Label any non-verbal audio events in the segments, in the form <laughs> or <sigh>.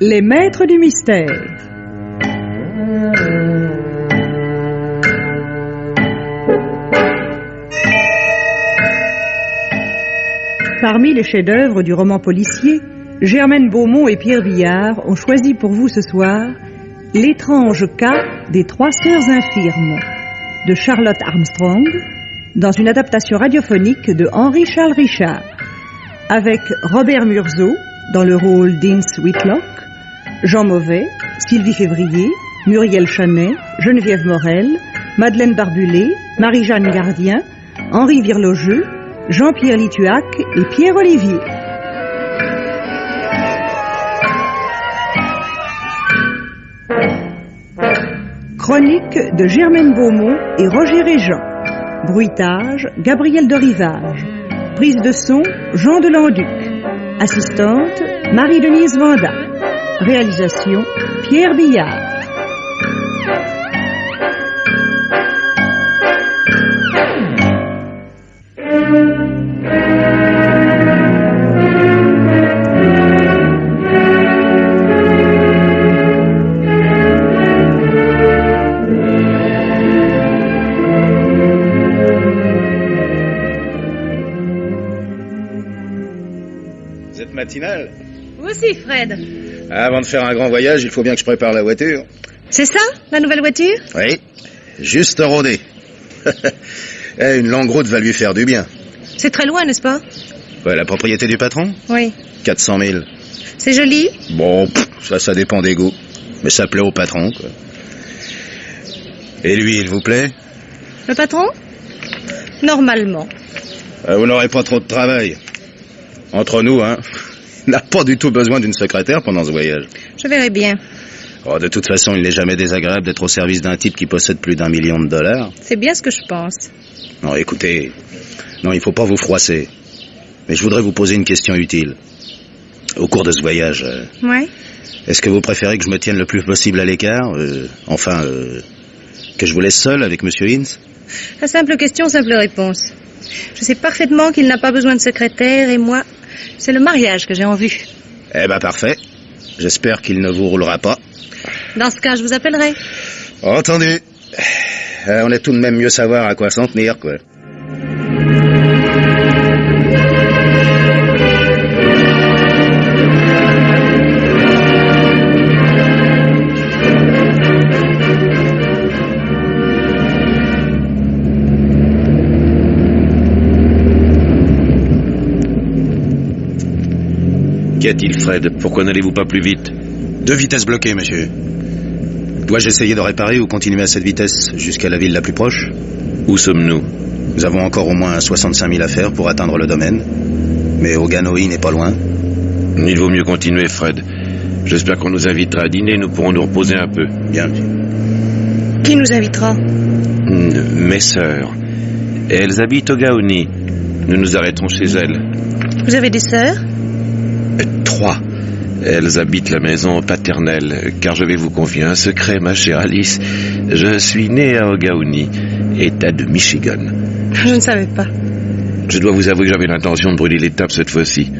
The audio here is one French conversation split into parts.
Les maîtres du mystère. Parmi les chefs-d'œuvre du roman policier, Germaine Beaumont et Pierre Billard ont choisi pour vous ce soir L'étrange cas des trois sœurs infirmes de Charlotte Armstrong dans une adaptation radiophonique de Henri Charles Richard avec Robert Murzeau dans le rôle d'Ince Whitlock, Jean Mauvais, Sylvie Février, Muriel Chanet, Geneviève Morel, Madeleine Barbulé, Marie-Jeanne Gardien, Henri Virlogeux, Jean-Pierre Lituac et Pierre Olivier. Chronique de Germaine Beaumont et Roger Régent. Bruitage, Gabriel de Rivage. Prise de son, Jean de Landuc. Assistante, Marie-Denise Vanda. Réalisation, Pierre Billard. Vous aussi, Fred. Avant de faire un grand voyage, il faut bien que je prépare la voiture. C'est ça, la nouvelle voiture? Oui, juste rôder. <laughs> Eh, Une longue route va lui faire du bien. C'est très loin, n'est-ce pas? Ouais, la propriété du patron? Oui. 400 000. C'est joli? Bon, pff, ça, ça dépend des goûts. Mais ça plaît au patron, quoi. Et lui, il vous plaît? Le patron? Normalement. Euh, Vous n'aurez pas trop de travail. Entre nous, hein. <laughs> N'a pas du tout besoin d'une secrétaire pendant ce voyage. Je verrai bien. Oh, de toute façon, il n'est jamais désagréable d'être au service d'un type qui possède plus d'un million de dollars. C'est bien ce que je pense. Non, écoutez, non, il faut pas vous froisser. Mais je voudrais vous poser une question utile. Au cours de ce voyage, euh, Ouais. est-ce que vous préférez que je me tienne le plus possible à l'écart euh, Enfin, euh, que je vous laisse seul avec Monsieur Hinz? La simple question, simple réponse. Je sais parfaitement qu'il n'a pas besoin de secrétaire et moi, c'est le mariage que j'ai en vue. Eh ben parfait. J'espère qu'il ne vous roulera pas. Dans ce cas, je vous appellerai. Entendu. Euh, on est tout de même mieux savoir à quoi s'en tenir, quoi. Qu'y a-t-il, Fred Pourquoi n'allez-vous pas plus vite Deux vitesses bloquées, monsieur. Dois-je essayer de réparer ou continuer à cette vitesse jusqu'à la ville la plus proche Où sommes-nous Nous avons encore au moins 65 000 à faire pour atteindre le domaine. Mais Oganoi n'est pas loin. Il vaut mieux continuer, Fred. J'espère qu'on nous invitera à dîner, nous pourrons nous reposer un peu. Bien. Qui nous invitera Mes sœurs. Elles habitent au Gaoni. Nous nous arrêterons chez elles. Vous avez des sœurs Trois. Elles habitent la maison paternelle, car je vais vous confier un secret, ma chère Alice. Je suis né à Ogaoni, État de Michigan. Je ne savais pas. Je dois vous avouer que j'avais l'intention de brûler l'étape cette fois-ci.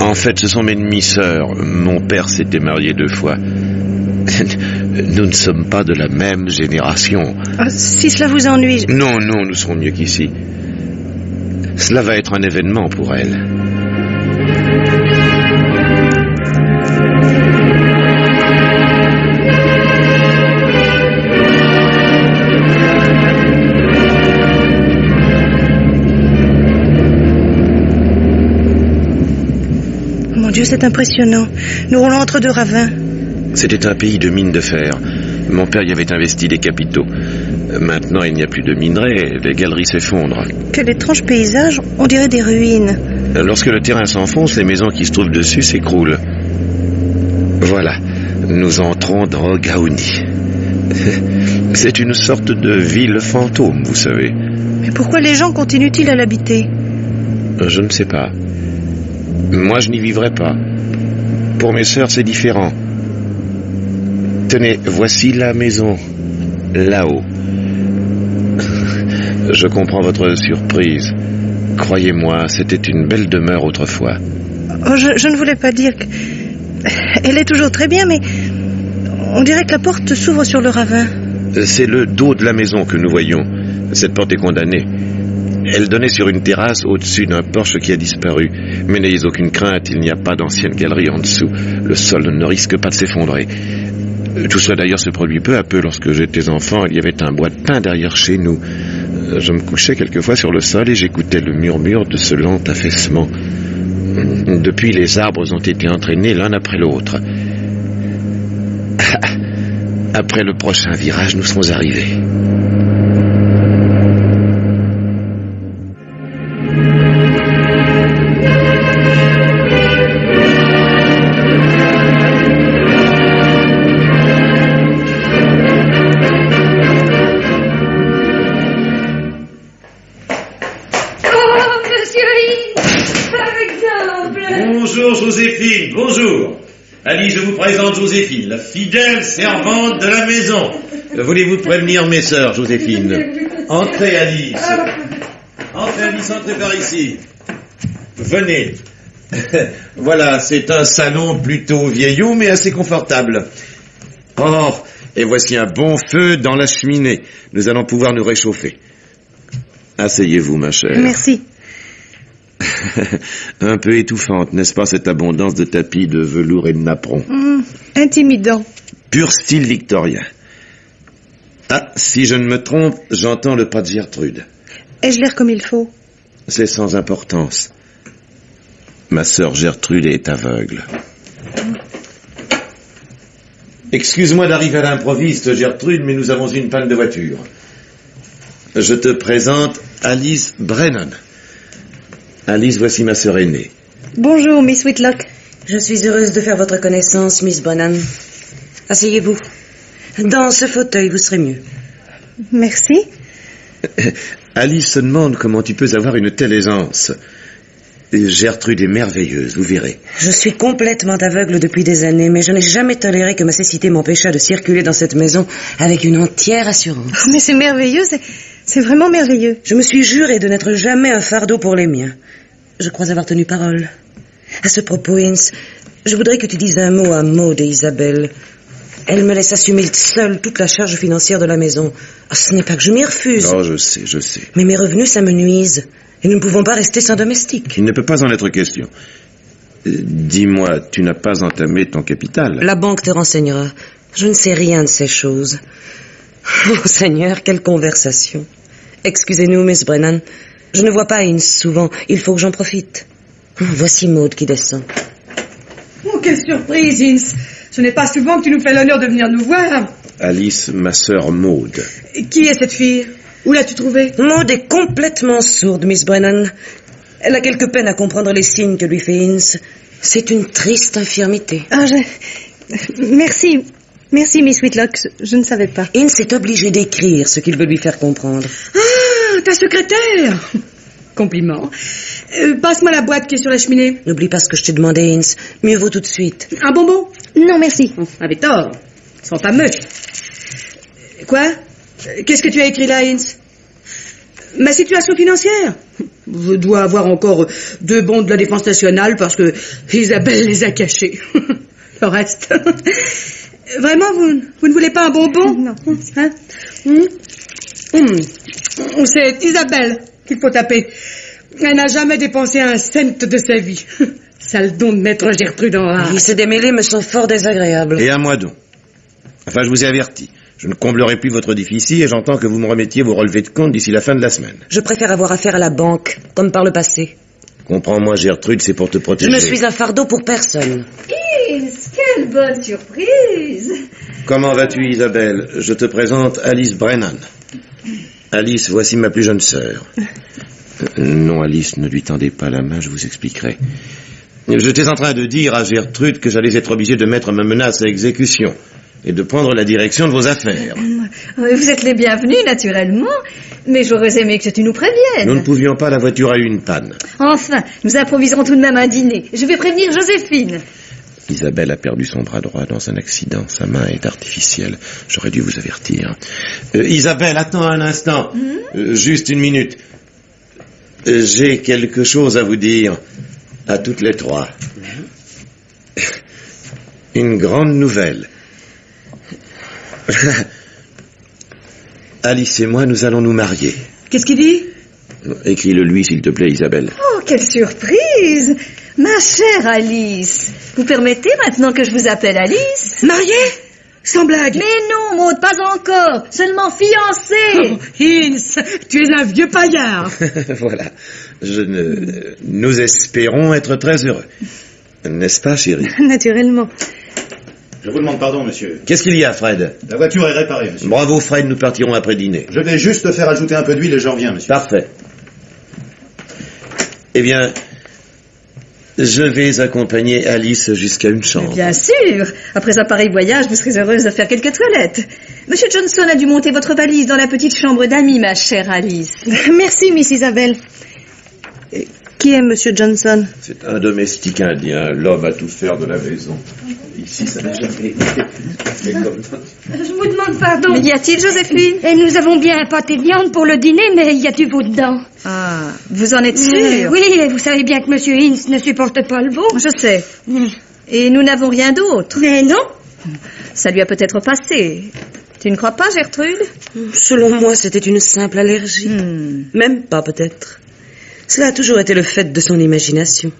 En fait, ce sont mes demi-sœurs. Mon père s'était marié deux fois. <laughs> Nous ne sommes pas de la même génération. Ah, si cela vous ennuie, Non, non, nous serons mieux qu'ici. Cela va être un événement pour elles. Mon Dieu, c'est impressionnant. Nous roulons entre deux ravins. C'était un pays de mines de fer. Mon père y avait investi des capitaux. Maintenant, il n'y a plus de minerais, les galeries s'effondrent. Quel étrange paysage, on dirait des ruines. Lorsque le terrain s'enfonce, les maisons qui se trouvent dessus s'écroulent. Voilà, nous entrons dans Gaoni. <laughs> C'est une sorte de ville fantôme, vous savez. Mais pourquoi les gens continuent-ils à l'habiter? Je ne sais pas. Moi, je n'y vivrai pas. Pour mes sœurs, c'est différent. Tenez, voici la maison. Là-haut. <laughs> Je comprends votre surprise. Croyez-moi, c'était une belle demeure autrefois. Oh, je, je ne voulais pas dire que... Elle est toujours très bien, mais on dirait que la porte s'ouvre sur le ravin. C'est le dos de la maison que nous voyons. Cette porte est condamnée. Elle donnait sur une terrasse au-dessus d'un porche qui a disparu. Mais n'ayez aucune crainte, il n'y a pas d'ancienne galerie en dessous. Le sol ne risque pas de s'effondrer. Tout cela d'ailleurs se produit peu à peu. Lorsque j'étais enfant, il y avait un bois de pin derrière chez nous. Je me couchais quelquefois sur le sol et j'écoutais le murmure de ce lent affaissement. Depuis, les arbres ont été entraînés l'un après l'autre. <laughs> Après le prochain virage, nous serons arrivés. Présente Joséphine, la fidèle servante de la maison. Voulez-vous prévenir mes sœurs, Joséphine Entrez, Alice. Entrez, Alice, entrez par ici. Venez. <laughs> voilà, c'est un salon plutôt vieillot, mais assez confortable. Oh, et voici un bon feu dans la cheminée. Nous allons pouvoir nous réchauffer. Asseyez-vous, ma chère. Merci. <laughs> un peu étouffante, n'est-ce pas, cette abondance de tapis, de velours et de napperons? Hum, intimidant. Pur style victorien. Ah, si je ne me trompe, j'entends le pas de Gertrude. Ai-je l'air comme il faut? C'est sans importance. Ma sœur Gertrude est aveugle. Excuse-moi d'arriver à l'improviste, Gertrude, mais nous avons une panne de voiture. Je te présente Alice Brennan. Alice, voici ma sœur aînée. Bonjour, Miss Whitlock. Je suis heureuse de faire votre connaissance, Miss Brennan. Asseyez-vous. Dans ce fauteuil, vous serez mieux. Merci. <laughs> Alice se demande comment tu peux avoir une telle aisance. Gertrude est merveilleuse, vous verrez. Je suis complètement aveugle depuis des années, mais je n'ai jamais toléré que ma cécité m'empêchât de circuler dans cette maison avec une entière assurance. Oh, mais c'est merveilleux, c'est, c'est vraiment merveilleux. Je me suis juré de n'être jamais un fardeau pour les miens. Je crois avoir tenu parole. À ce propos, Ince, je voudrais que tu dises un mot à Maud et Isabelle. Elles me laissent assumer seule toute la charge financière de la maison. Ah, ce n'est pas que je m'y refuse. Oh, je sais, je sais. Mais mes revenus, ça me nuise. Et nous ne pouvons pas rester sans domestique. Il ne peut pas en être question. Euh, Dis-moi, tu n'as pas entamé ton capital La banque te renseignera. Je ne sais rien de ces choses. Oh Seigneur, quelle conversation. Excusez-nous, Miss Brennan. Je ne vois pas Ince souvent. Il faut que j'en profite. Oh, Voici Maud qui descend. Oh, quelle surprise, Ince. Ce n'est pas souvent que tu nous fais l'honneur de venir nous voir. Alice, ma sœur Maude. Qui est cette fille? Où l'as-tu trouvée? Maud est complètement sourde, Miss Brennan. Elle a quelque peine à comprendre les signes que lui fait Ince. C'est une triste infirmité. Ah, je... Merci. Merci, Miss Whitlock. Je ne savais pas. Ince est obligé d'écrire ce qu'il veut lui faire comprendre. Ah, ta secrétaire <laughs> Compliment. Euh, Passe-moi la boîte qui est sur la cheminée. N'oublie pas ce que je t'ai demandé, Ince. Mieux vaut tout de suite. Un bonbon Non, merci. Oh, Avec tort. Ils sont fameux. Quoi? Qu'est-ce que tu as écrit là, Ince Ma situation financière? Je dois avoir encore deux bons de la défense nationale parce que Isabelle les a cachés. <laughs> Le reste. Vraiment, vous, vous ne voulez pas un bonbon Non. Hein Hum Hum. C'est Isabelle qu'il faut taper. Elle n'a jamais dépensé un cent de sa vie. <laughs> Sale don de mettre Gertrude en rare. Et ces démêlés me sont fort désagréables. Et à moi donc. Enfin, je vous ai averti. Je ne comblerai plus votre déficit et j'entends que vous me remettiez vos relevés de compte d'ici la fin de la semaine. Je préfère avoir affaire à la banque, comme par le passé. Comprends-moi, Gertrude, c'est pour te Je protéger. ne suis un fardeau pour personne. Quelle bonne surprise. Comment vas-tu, Isabelle? Je te présente Alice Brennan. Alice, voici ma plus jeune sœur. Euh, Non, Alice, ne lui tendez pas la main, je vous expliquerai. J'étais en train de dire à Gertrude que j'allais être obligé de mettre ma menace à exécution et de prendre la direction de vos affaires. Vous êtes les bienvenus, naturellement. Mais j'aurais aimé que tu nous Nous ne préviennes. pouvions pas, la voiture a eu une panne. Enfin, nous improviserons tout de même un dîner. Je vais prévenir Joséphine. Isabelle a perdu son bras droit dans un accident. Sa main est artificielle. J'aurais dû vous avertir. Euh, Isabelle, attends un instant. Euh, juste une minute. Euh, J'ai quelque chose à vous dire. À toutes les trois. Une grande nouvelle. <laughs> Alice et moi, nous allons nous marier. Qu'est-ce qu'il dit? Écris-le lui, s'il te plaît, Isabelle. Oh, quelle surprise Ma chère Alice, vous permettez maintenant que je vous appelle Alice? Marié Sans blague. Mais non, Maud, pas encore, seulement fiancée. Oh, Hinz, tu es un vieux paillard. <laughs> voilà. Je ne... Nous espérons être très heureux. N'est-ce pas, chérie? <laughs> Naturellement. Je vous demande pardon, monsieur. Qu'est-ce qu'il y a, Fred? La voiture est réparée, monsieur. Bravo, Fred, nous partirons après dîner. Je vais juste faire ajouter un peu d'huile et je reviens, monsieur. Parfait. Eh bien, je vais accompagner Alice jusqu'à une chambre. Bien sûr, après un pareil voyage, vous serez heureuse de faire quelques toilettes. Monsieur Johnson a dû monter votre valise dans la petite chambre d'amis, ma chère Alice. <laughs> Merci, Miss Isabelle. Euh, Qui est Monsieur Johnson? C'est un domestique indien, l'homme à tout faire de la maison. Ici, ça n'a jamais été comme. Je vous demande pardon. Mais y a-t-il, Joséphine? Et nous avons bien un pâté de viande pour le dîner, mais il y a du veau dedans. Ah, vous en êtes Euh, sûre Oui, et vous savez bien que Monsieur Hinz ne supporte pas le veau. Je sais. Et nous n'avons rien d'autre. Mais non. Ça lui a peut-être passé. Tu ne crois pas, Gertrude? Selon moi, c'était une simple allergie. Hmm. Même pas, peut-être. Cela a toujours été le fait de son imagination.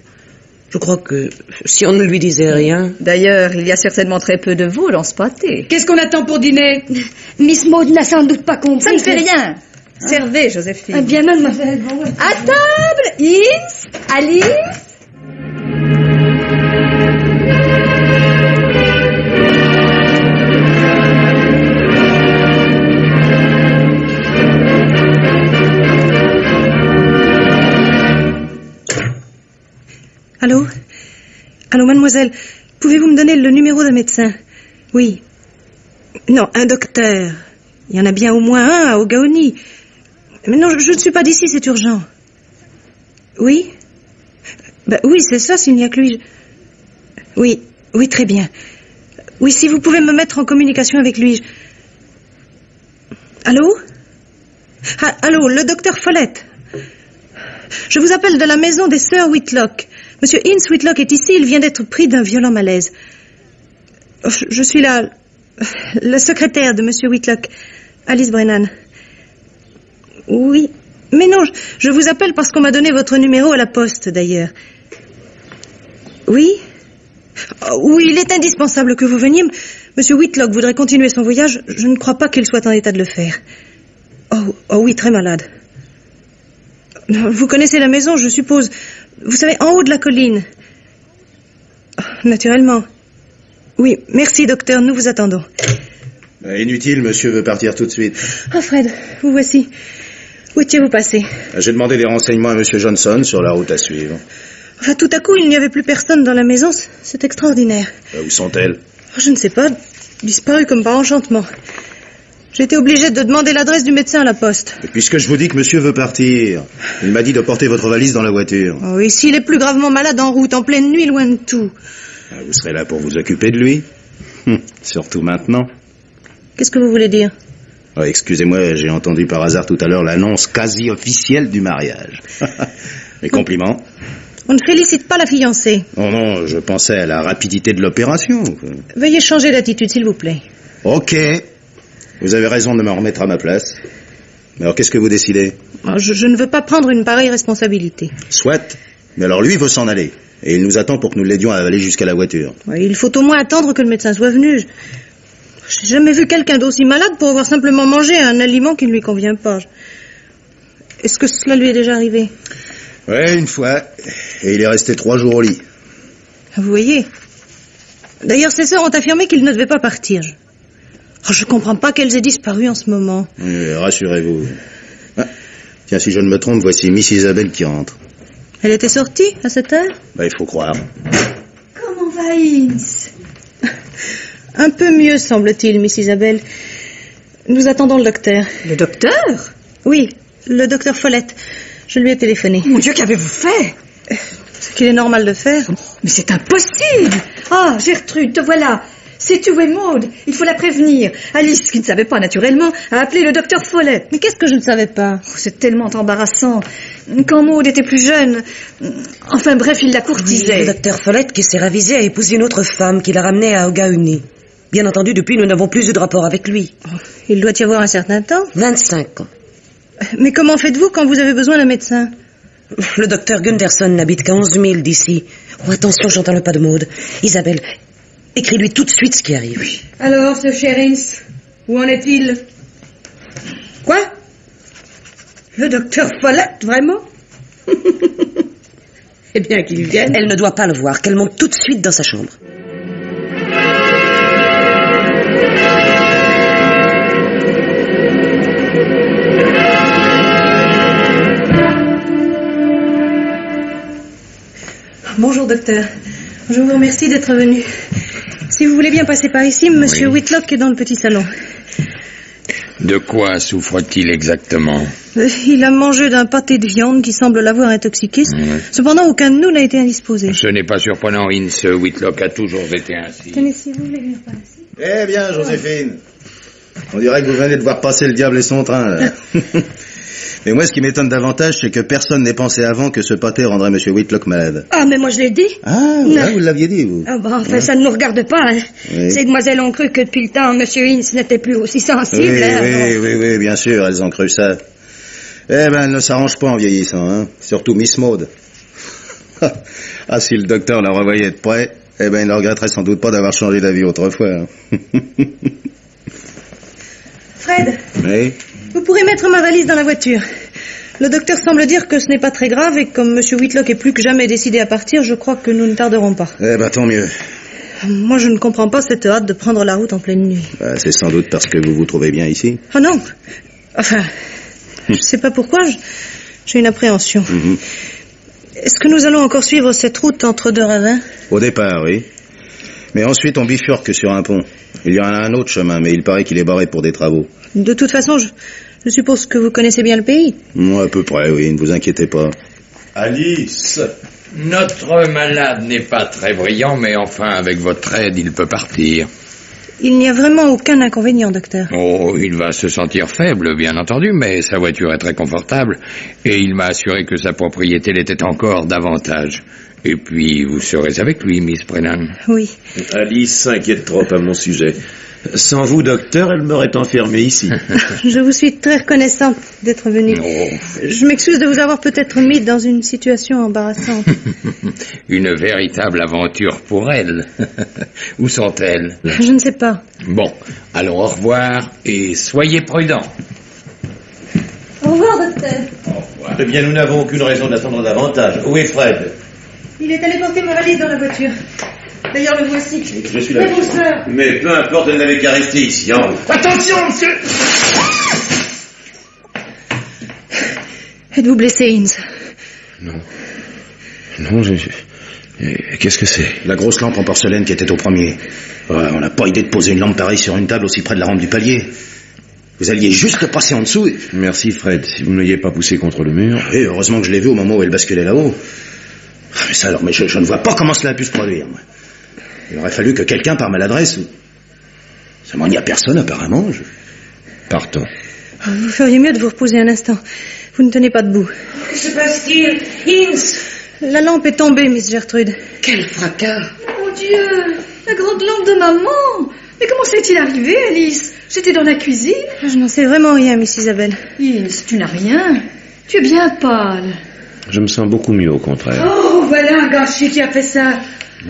Je crois que si on ne lui disait rien... D'ailleurs, il y a certainement très peu de veau dans ce pâté. Qu'est-ce qu'on attend pour dîner? <laughs> Miss Maud n'a sans doute pas compris. Ça ne fait que- rien. Servez, Joséphine. Ah, bien, <laughs> ouais. À table, Inns, Alice. Allô Allô, mademoiselle, pouvez-vous me donner le numéro d'un médecin? Oui. Non, un docteur. Il y en a bien au moins un à Ogaoni. Mais non, je, ne suis pas d'ici, c'est urgent. Oui? Ben Oui, c'est ça, s'il n'y a que lui. je- Oui, oui, très bien. Oui, si vous pouvez me mettre en communication avec lui. je- Allô? Ah, Allô, le docteur Follette. Je vous appelle de la maison des sœurs Whitlock. Monsieur Ince Whitlock est ici, il vient d'être pris d'un violent malaise. Oh, Je, suis la, la secrétaire de Monsieur Whitlock, Alice Brennan. Oui, mais non, je, vous appelle parce qu'on m'a donné votre numéro à la poste, d'ailleurs. Oui? Oh, Oui, il est indispensable que vous veniez. Monsieur Whitlock voudrait continuer son voyage. Je ne crois pas qu'il soit en état de le faire. Oh, oh oui, très malade. Vous connaissez la maison, je suppose. Vous savez, en haut de la colline. Oh, Naturellement. Oui, merci, docteur, nous vous attendons. Euh, Inutile, monsieur veut partir tout de suite. Ah, Fred, vous voici. Où étiez-vous passé? Euh, J'ai demandé des renseignements à monsieur Johnson sur la route à suivre. Enfin, tout à coup, il n'y avait plus personne dans la maison. C'est- extraordinaire. Euh, Où sont-elles? Oh, Je ne sais pas. Disparu comme par enchantement. J'ai été obligée de demander l'adresse du médecin à la poste. Et Puisque je vous dis que monsieur veut partir, il m'a dit de porter votre valise dans la voiture. Oh, et s'il est plus gravement malade en route, en pleine nuit, loin de tout Euh, Vous serez là pour vous occuper de lui <laughs> Hum, Surtout maintenant. Qu'est-ce que vous voulez dire? Oh, Excusez-moi, j'ai entendu par hasard tout à l'heure l'annonce quasi officielle du mariage. <laughs> Mes compliments. On ne félicite pas la fiancée. Oh non, je pensais à la rapidité de l'opération. Veuillez changer d'attitude, s'il vous plaît. Ok. Vous avez raison de me remettre à ma place. Mais alors qu'est-ce que vous décidez? Oh, Je, je ne veux pas prendre une pareille responsabilité. Soit. Mais alors lui, veut s'en aller. Et il nous attend pour que nous l'aidions à aller jusqu'à la voiture. Il faut au moins attendre que le médecin soit venu. Je- J'ai jamais vu quelqu'un d'aussi malade pour avoir simplement mangé un aliment qui ne lui convient pas. Est-ce que cela lui est déjà arrivé? Ouais, une fois. Et il est resté trois jours au lit. Vous voyez D'ailleurs, ses sœurs ont affirmé qu'il ne devait pas partir. Je oh, je comprends pas qu'elles aient disparu en ce moment. Euh, Rassurez-vous. Ah, tiens, si je ne me trompe, voici Miss Isabelle qui rentre. Elle était sortie à cette heure? Bah, il faut croire. Comment va Inns Un peu mieux, semble-t-il, Miss Isabelle. Nous attendons le docteur. Le docteur? Oui, le docteur Follette. Je lui ai téléphoné. Mon Dieu, qu'avez-vous fait? Ce qu'il est normal de faire. Mais c'est impossible Ah, Gertrude, te voilà C'est où est Maud Il faut la prévenir. Alice, qui ne savait pas naturellement, a appelé le docteur Follett. Mais qu'est-ce que je ne savais pas? Oh, C'est tellement embarrassant. Quand Maud était plus jeune... Enfin bref, il la Le courtisait. docteur Follett qui s'est ravisé a épousé une autre femme qui l'a ramené à Ogauni. Bien entendu, depuis, nous n'avons plus eu de rapport avec lui. Il doit y avoir un certain temps. 25 ans. Mais comment faites-vous quand vous avez besoin d'un médecin? Le docteur Gunderson n'habite qu'à 11 000 d'ici. Oh, attention, j'entends le pas de Maude. Isabelle, écris-lui tout de suite ce qui arrive. Alors, ce cher Ince, où en est-il? Quoi? Le docteur Follett, vraiment? <laughs> Eh bien, qu'il vienne. Elle ne doit pas le voir, qu'elle monte tout de suite dans sa chambre. Bonjour, docteur. Je vous remercie d'être venu. Si vous voulez bien passer par ici, Monsieur Whitlock est dans le petit salon. De quoi souffre-t-il exactement Euh, Il a mangé d'un pâté de viande qui semble l'avoir intoxiqué. Cependant, aucun de nous n'a été indisposé. Ce n'est pas surprenant, Ince. Whitlock a toujours été ainsi. Tenez, si vous voulez venir par ici. Eh bien, Joséphine. On dirait que vous venez de voir passer le diable et son train. là. <laughs> Mais moi, ce qui m'étonne davantage, c'est que personne n'ait pensé avant que ce pâté rendrait Monsieur Whitlock malade. Ah, mais moi je l'ai dit. Ah, vous l'aviez dit, vous. Ah, bah, enfin, ça ne nous regarde pas. hein. Oui. Ces demoiselles ont cru que depuis le temps, Monsieur Ince n'était plus aussi sensible. oui, hein, oui, oui, bien sûr, elles ont cru ça. Eh ben, elle ne s'arrange pas en vieillissant, hein. Surtout Miss Maud. <laughs> ah, si le docteur la revoyait de près, eh ben, il ne regretterait sans doute pas d'avoir changé d'avis autrefois. hein. <laughs> Fred, oui vous pourrez mettre ma valise dans la voiture. Le docteur semble dire que ce n'est pas très grave et comme Monsieur Whitlock est plus que jamais décidé à partir, je crois que nous ne tarderons pas. Eh ben, tant mieux. Moi, je ne comprends pas cette hâte de prendre la route en pleine nuit. Bah, c'est sans doute parce que vous vous trouvez bien ici. Oh non Enfin, je sais pas pourquoi, j'ai une appréhension. Mhm. Est-ce que nous allons encore suivre cette route entre deux ravins? Au départ, oui. Mais ensuite, on bifurque sur un pont. Il y en a un autre chemin, mais il paraît qu'il est barré pour des travaux. De toute façon, je, je suppose que vous connaissez bien le pays. Moi, à peu près, oui, ne vous inquiétez pas. Alice Notre malade n'est pas très brillant, mais enfin, avec votre aide, il peut partir. Il n'y a vraiment aucun inconvénient, docteur. Oh, il va se sentir faible, bien entendu, mais sa voiture est très confortable, et il m'a assuré que sa propriété l'était encore davantage. Et puis, vous serez avec lui, Miss Brennan. Oui. Alice s'inquiète trop à mon sujet. Sans vous, docteur, elle m'aurait enfermé ici. <laughs> Je vous suis très reconnaissante d'être venu. Oh, Je m'excuse de vous avoir peut-être mis dans une situation embarrassante. <laughs> une véritable aventure pour elle. <laughs> Où sont-elles? Je ne sais pas. Bon, allons au revoir, et soyez prudents. Au revoir, docteur. Eh bien, nous n'avons aucune raison d'attendre davantage. Où est Fred? Il est allé porter ma valise dans la voiture. D'ailleurs, le voici. Je suis là. Mais Mais peu importe, elle n'avait qu'à rester ici. Route. Attention, monsieur Êtes-vous blessé, Ince Non, je... Qu'est-ce que c'est? La grosse lampe en porcelaine qui était au premier. Ouais, on n'a pas idée de poser une lampe pareille sur une table aussi près de la rampe du palier. Vous alliez juste passer en dessous et... Merci, Fred. Si vous ne m'ayez pas poussé contre le mur. Oui, heureusement que je l'ai vu au moment où elle basculait là-haut. Ah, Mais ça alors, mais je, je ne vois pas comment cela a pu se produire. moi. Il aurait fallu que quelqu'un par maladresse ou... Seulement, il n'y a personne apparemment. je- Partons. Vous feriez mieux de vous reposer un instant. Vous ne tenez pas debout. Que se passe-t-il Ince La lampe est tombée, Miss Gertrude. Quel fracas Mon Dieu La grande lampe de maman Mais comment c'est-il arrivé, Alice? J'étais dans la cuisine. Je n'en sais vraiment rien, Miss Isabelle. Ince, tu n'as rien. Tu es bien pâle. Je me sens beaucoup mieux, au contraire. Oh, voilà un gâchis qui a fait ça.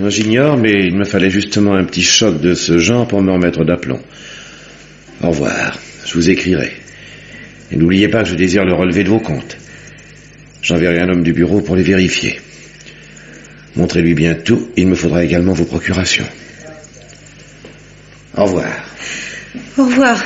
J'ignore, mais il me fallait justement un petit choc de ce genre pour me remettre d'aplomb. Au revoir. Je vous écrirai. Et n'oubliez pas que je désire le relevé de vos comptes. J'enverrai un homme du bureau pour les vérifier. Montrez-lui bien tout. Il me faudra également vos procurations. Au revoir. Au revoir.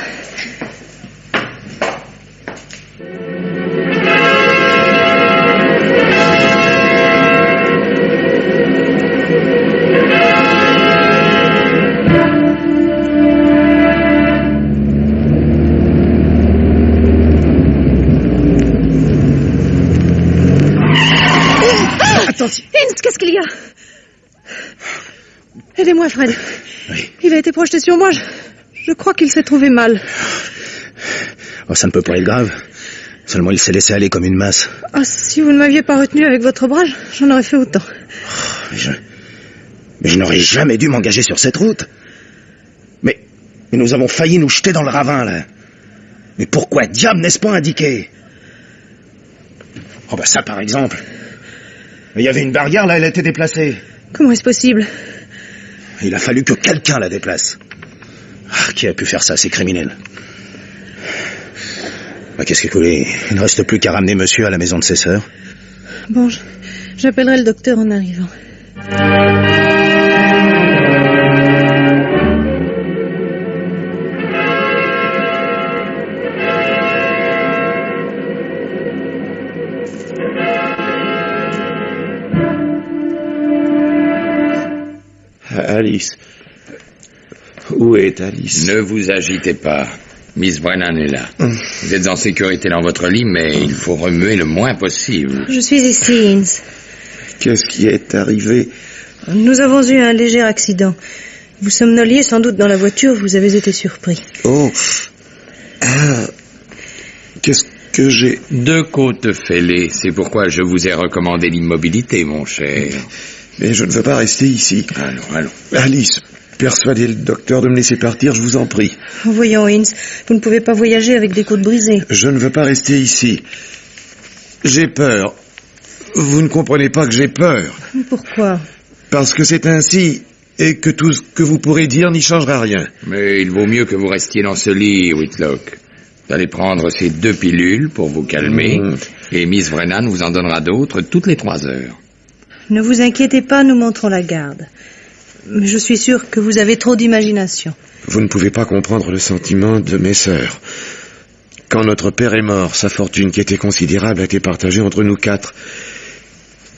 Qu'est-ce qu'il y a? Aidez-moi, Fred. Oui. Il a été projeté sur moi. Je, je crois qu'il s'est trouvé mal. Oh, ça ne peut pas être grave. Seulement, il s'est laissé aller comme une masse. Ah, si vous ne m'aviez pas retenu avec votre bras, j'en aurais fait autant. Mais je, mais je n'aurais jamais dû m'engager sur cette route. Mais, mais nous avons failli nous jeter dans le ravin, là. Mais pourquoi diable n'est-ce pas indiqué Oh, bah ça, par exemple. Il y avait une barrière, là, elle a été déplacée. Comment est-ce possible Il a fallu que quelqu'un la déplace. Ah, qui a pu faire ça, ces criminels bah, Qu'est-ce que vous voulez Il ne reste plus qu'à ramener monsieur à la maison de ses sœurs. Bon, j'appellerai le docteur en arrivant. Alice. Où est Alice? Ne vous agitez pas. Miss Brennan est là. Vous êtes en sécurité dans votre lit, mais il faut remuer le moins possible. Je suis ici, Inns. Qu'est-ce qui est arrivé? Nous avons eu un léger accident. Vous somnoliez sans doute dans la voiture, vous avez été surpris. Oh. Ah. Qu'est-ce que j'ai? Deux côtes fêlées, c'est pourquoi je vous ai recommandé l'immobilité, mon cher. Mais je ne veux pas rester ici. Allons, allons. Alice, persuadez le docteur de me laisser partir, je vous en prie. Voyons, Inns, vous ne pouvez pas voyager avec des côtes brisées. Je ne veux pas rester ici. J'ai peur. Vous ne comprenez pas que j'ai peur. Pourquoi? Parce que c'est ainsi et que tout ce que vous pourrez dire n'y changera rien. Mais il vaut mieux que vous restiez dans ce lit, Whitlock. Vous allez prendre ces deux pilules pour vous calmer, Mm. et Miss Brennan vous en donnera d'autres toutes les trois heures. Ne vous inquiétez pas, nous montrons la garde. Mais je suis sûre que vous avez trop d'imagination. Vous ne pouvez pas comprendre le sentiment de mes sœurs. Quand notre père est mort, sa fortune, qui était considérable, a été partagée entre nous quatre.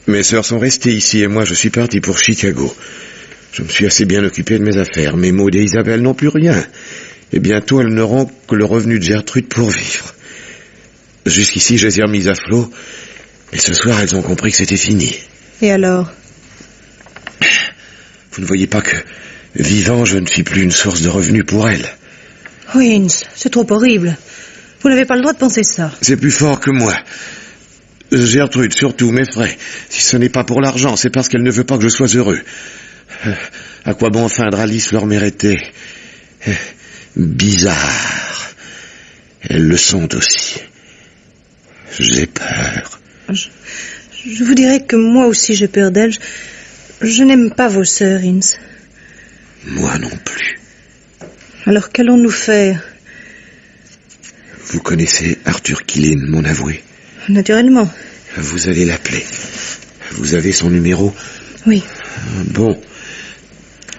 Mes sœurs sont restées ici et moi, je suis parti pour Chicago. Je me suis assez bien occupé de mes affaires. Mes Maud et Isabelle n'ont plus rien. Et bientôt, elles n'auront que le revenu de Gertrude pour vivre. Jusqu'ici, je les ai remises à flot. Et ce soir, elles ont compris que c'était fini. Et alors? Vous ne voyez pas que, vivant, je ne suis plus une source de revenus pour elles. Oui, Inns, c'est trop horrible. Vous n'avez pas le droit de penser ça. C'est plus fort que moi. Gertrude, surtout, mes frais. Si ce n'est pas pour l'argent, c'est parce qu'elle ne veut pas que je sois heureux. Euh, À quoi bon feindre Alice leur mériter Euh, Bizarre. Elles le sont aussi. J'ai peur. Je vous dirais que moi aussi j'ai peur d'elle. Je, je n'aime pas vos sœurs, Inns. Moi non plus. Alors qu'allons-nous faire? Vous connaissez Arthur Killin, mon avoué? Naturellement. Vous allez l'appeler. Vous avez son numéro? Oui. Bon.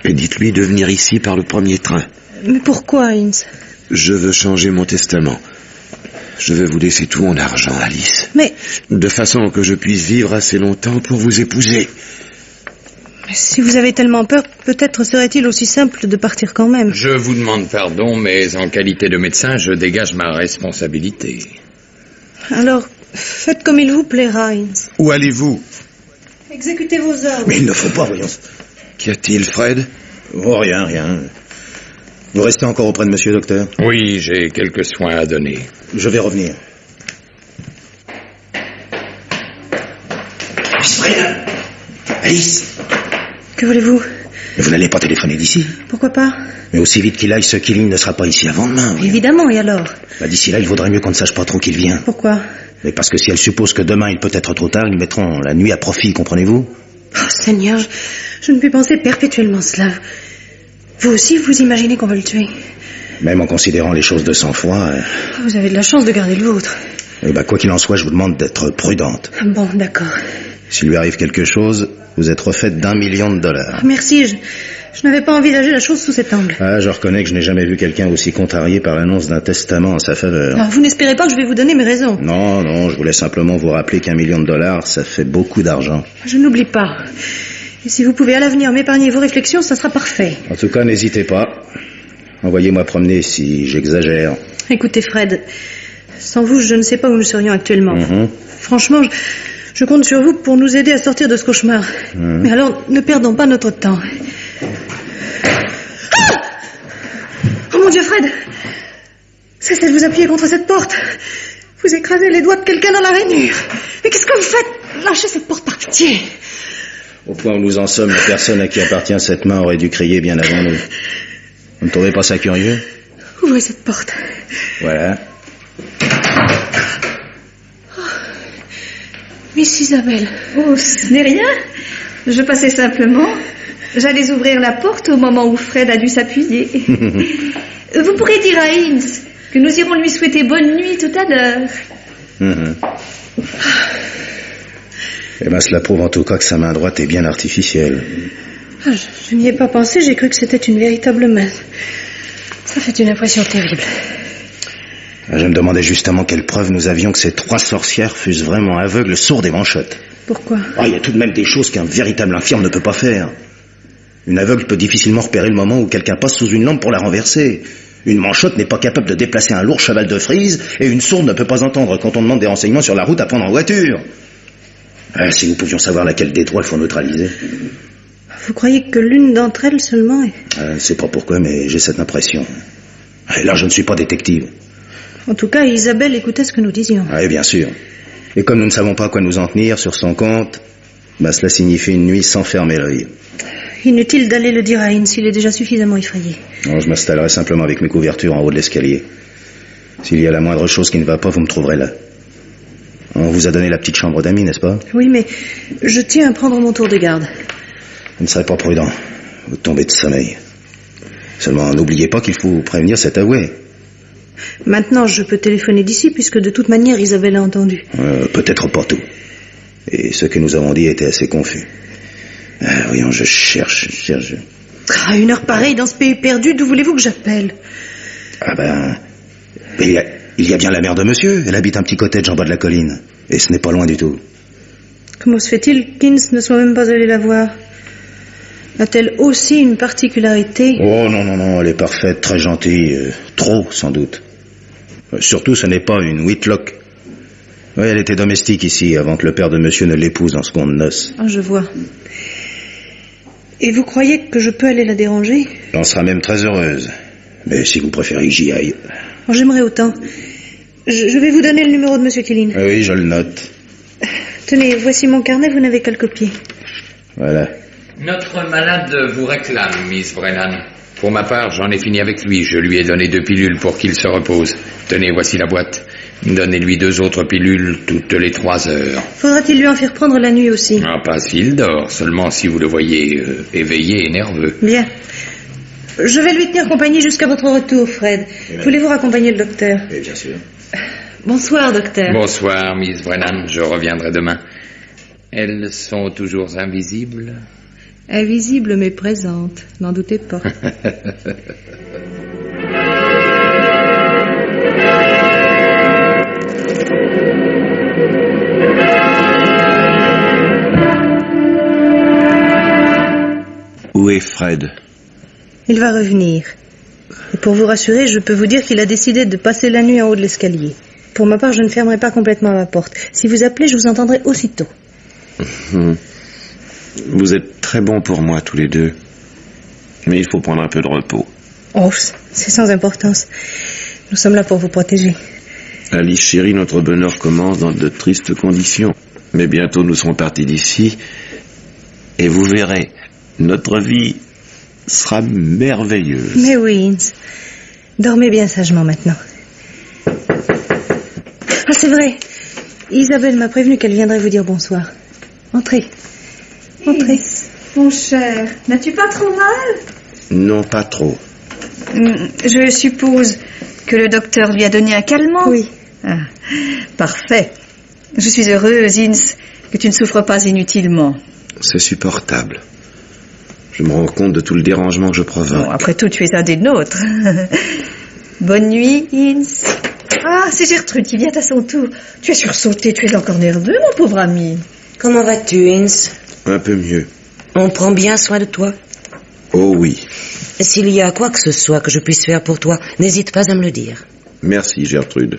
Et dites-lui de venir ici par le premier train. Mais pourquoi, Inns Je veux changer mon testament. Je veux vous laisser tout mon argent, Alice. Mais De façon que je puisse vivre assez longtemps pour vous épouser. si vous avez tellement peur, peut-être serait-il aussi simple de partir quand même. Je vous demande pardon, mais en qualité de médecin, je dégage ma responsabilité. Alors, faites comme il vous plaira, Inns. Où allez-vous? Exécutez vos ordres. Mais il ne faut pas, voyons. Qu'y a-t-il, Fred? Oh, rien, rien. Vous restez encore auprès de monsieur, docteur? Oui, j'ai quelques soins à donner. Je vais revenir. Brennan Alice Que voulez-vous? Mais vous n'allez pas téléphoner d'ici Pourquoi pas? Mais aussi vite qu'il aille, ce Killing ne sera pas ici avant demain. oui. Évidemment, et alors? Bah, d'ici là, il vaudrait mieux qu'on ne sache pas trop qu'il vient. Pourquoi? Mais parce que si elle suppose que demain il peut être trop tard, ils mettront la nuit à profit, comprenez-vous? Oh Seigneur, je, je ne puis penser perpétuellement cela. Vous aussi, vous imaginez qu'on va le tuer Même en considérant les choses de sang-froid, euh, Vous avez de la chance de garder le vôtre. eh ben, quoi qu'il en soit, je vous demande d'être prudente. Bon, d'accord. S'il lui arrive quelque chose, vous êtes refaite d'un million de dollars. Merci, je, je n'avais pas envisagé la chose sous cet angle. Ah, je reconnais que je n'ai jamais vu quelqu'un aussi contrarié par l'annonce d'un testament en sa faveur. Alors, vous n'espérez pas que je vais vous donner mes raisons Non, non, je voulais simplement vous rappeler qu'un million de dollars, ça fait beaucoup d'argent. Je n'oublie pas. Et si vous pouvez à l'avenir m'épargner vos réflexions, ça sera parfait. En tout cas, n'hésitez pas. Envoyez-moi promener si j'exagère. Écoutez, Fred, sans vous, je ne sais pas où nous serions actuellement. Mhm. Franchement, je, je compte sur vous pour nous aider à sortir de ce cauchemar. Mhm. Mais alors, ne perdons pas notre temps. Ah oh mon Dieu, Fred Cessez de vous appuyer contre cette porte. Vous écrasez les doigts de quelqu'un dans la rainure. Mais qu'est-ce que vous faites Lâchez cette porte par pitié. Au point où nous en sommes, la personne à qui appartient cette main aurait dû crier bien avant nous. Vous ne trouvez pas ça curieux Ouvrez cette porte. Voilà. Miss Isabelle. Oh, ce n'est rien. Je passais simplement. J'allais ouvrir la porte au moment où Fred a dû s'appuyer. <laughs> Vous pourrez dire à Ince que nous irons lui souhaiter bonne nuit tout à l'heure. Mhm. Eh ben, cela prouve en tout cas que sa main droite est bien artificielle. Ah, je je n'y ai pas pensé, j'ai cru que c'était une véritable main. Ça fait une impression terrible. Ah, Je me demandais justement quelle preuve nous avions que ces trois sorcières fussent vraiment aveugles, sourdes et manchottes. Pourquoi? Ah, il y a tout de même des choses qu'un véritable infirme ne peut pas faire. Une aveugle peut difficilement repérer le moment où quelqu'un passe sous une lampe pour la renverser. Une manchotte n'est pas capable de déplacer un lourd cheval de frise, et une sourde ne peut pas entendre quand on demande des renseignements sur la route à prendre en voiture. Ah, si nous pouvions savoir laquelle des trois il faut neutraliser. Vous croyez que l'une d'entre elles seulement est... Ah, je sais pas pourquoi, mais j'ai cette impression. Et là, je ne suis pas détective. En tout cas, Isabelle écoutait ce que nous disions. Oui, bien sûr. Et comme nous ne savons pas à quoi nous en tenir sur son compte, bah, cela signifie une nuit sans fermer l'œil. Inutile d'aller le dire à Ince, il est déjà suffisamment effrayé. Non, je m'installerai simplement avec mes couvertures en haut de l'escalier. S'il y a la moindre chose qui ne va pas, vous me trouverez là. On vous a donné la petite chambre d'amis, n'est-ce pas? Oui, mais je tiens à prendre mon tour de garde. Ce ne serait pas prudent. Vous tombez de sommeil. Seulement, n'oubliez pas qu'il faut prévenir cet avoué. Maintenant, je peux téléphoner d'ici, puisque de toute manière, Isabelle a entendu. Euh, Peut-être pas tout. Et ce que nous avons dit était assez confus. Ah, voyons, je cherche, je cherche. À une heure pareille, dans ce pays perdu, d'où voulez-vous que j'appelle? Ah ben... il, y a, il y a bien la mère de monsieur. Elle habite un petit cottage en bas de la colline. Et ce n'est pas loin du tout. Comment se fait-il qu'Ince ne soit même pas allé la voir? A-t-elle aussi une particularité Oh non, non, non, elle est parfaite, très gentille. euh, trop, sans doute. Euh, surtout, ce n'est pas une Whitlock. Oui, elle était domestique ici, avant que le père de monsieur ne l'épouse en seconde noces. Ah, je vois. Et vous croyez que je peux aller la déranger Elle en sera même très heureuse. Mais si vous préférez que j'y aille... Oh, J'aimerais autant. Je, je vais vous donner le numéro de Monsieur Tillin. Ah Oui, je le note. Tenez, voici mon carnet, vous n'avez qu'à le copier. Voilà. Notre malade vous réclame, Miss Brennan. Pour ma part, j'en ai fini avec lui. Je lui ai donné deux pilules pour qu'il se repose. Tenez, voici la boîte. Donnez-lui deux autres pilules toutes les trois heures. Faudra-t-il lui en faire prendre la nuit aussi? Ah, pas s'il dort, seulement si vous le voyez euh, éveillé et nerveux. Bien. Je vais lui tenir compagnie jusqu'à votre retour, Fred. Voulez-vous raccompagner le docteur? Oui, bien sûr. <laughs> Bonsoir, docteur. Bonsoir, Miss Brennan. Je reviendrai demain. Elles sont toujours invisibles Invisible mais présente, n'en doutez pas. <laughs> Où est Fred? Il va revenir. Et pour vous rassurer, je peux vous dire qu'il a décidé de passer la nuit en haut de l'escalier. Pour ma part, je ne fermerai pas complètement ma porte. Si vous appelez, je vous entendrai aussitôt. <laughs> Vous êtes très bons pour moi tous les deux. Mais il faut prendre un peu de repos. Oh, c'est sans importance. Nous sommes là pour vous protéger. Alice chérie, notre bonheur commence dans de tristes conditions. Mais bientôt nous serons partis d'ici. Et vous verrez, notre vie sera merveilleuse. Mais oui, Ince. Dormez bien sagement maintenant. Ah, c'est vrai. Isabelle m'a prévenu qu'elle viendrait vous dire bonsoir. Entrez. Entrez. Mon cher, n'as-tu pas trop mal? Non, pas trop. Hmm, Je suppose que le docteur lui a donné un calmant Oui. Ah, parfait. Je suis heureuse, Ince, que tu ne souffres pas inutilement. C'est supportable. Je me rends compte de tout le dérangement que je provoque. Bon, après tout, tu es un des nôtres. <laughs> Bonne nuit, Ince. Ah, c'est Gertrude qui vient à son tour. Tu es sursauté, tu es encore nerveux, mon pauvre ami. Comment vas-tu, Ince? Un peu mieux. On prend bien soin de toi Oh oui. S'il y a quoi que ce soit que je puisse faire pour toi, n'hésite pas à me le dire. Merci, Gertrude.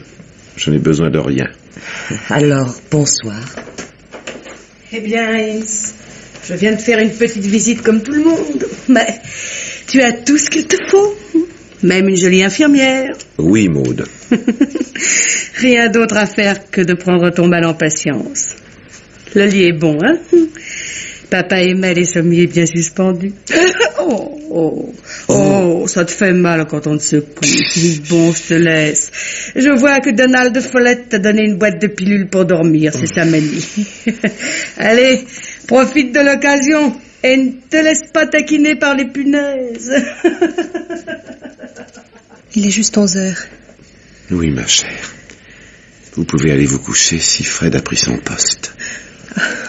Je n'ai besoin de rien. <laughs> Alors, bonsoir. Eh bien, Ince, je viens de faire une petite visite comme tout le monde. Mais tu as tout ce qu'il te faut. Même une jolie infirmière. Oui, Maude. <laughs> Rien d'autre à faire que de prendre ton mal en patience. Le lit est bon, hein Papa aimait les sommiers bien suspendus. <laughs> Oh, oh, oh, ça te fait mal quand on te secoue. Bon, je te laisse. Je vois que Donald Follette t'a donné une boîte de pilules pour dormir, c'est sa manie. <laughs> Allez, profite de l'occasion et ne te laisse pas taquiner par les punaises. <laughs> Il est juste 11 heures. Oui, ma chère. Vous pouvez aller vous coucher si Fred a pris son poste.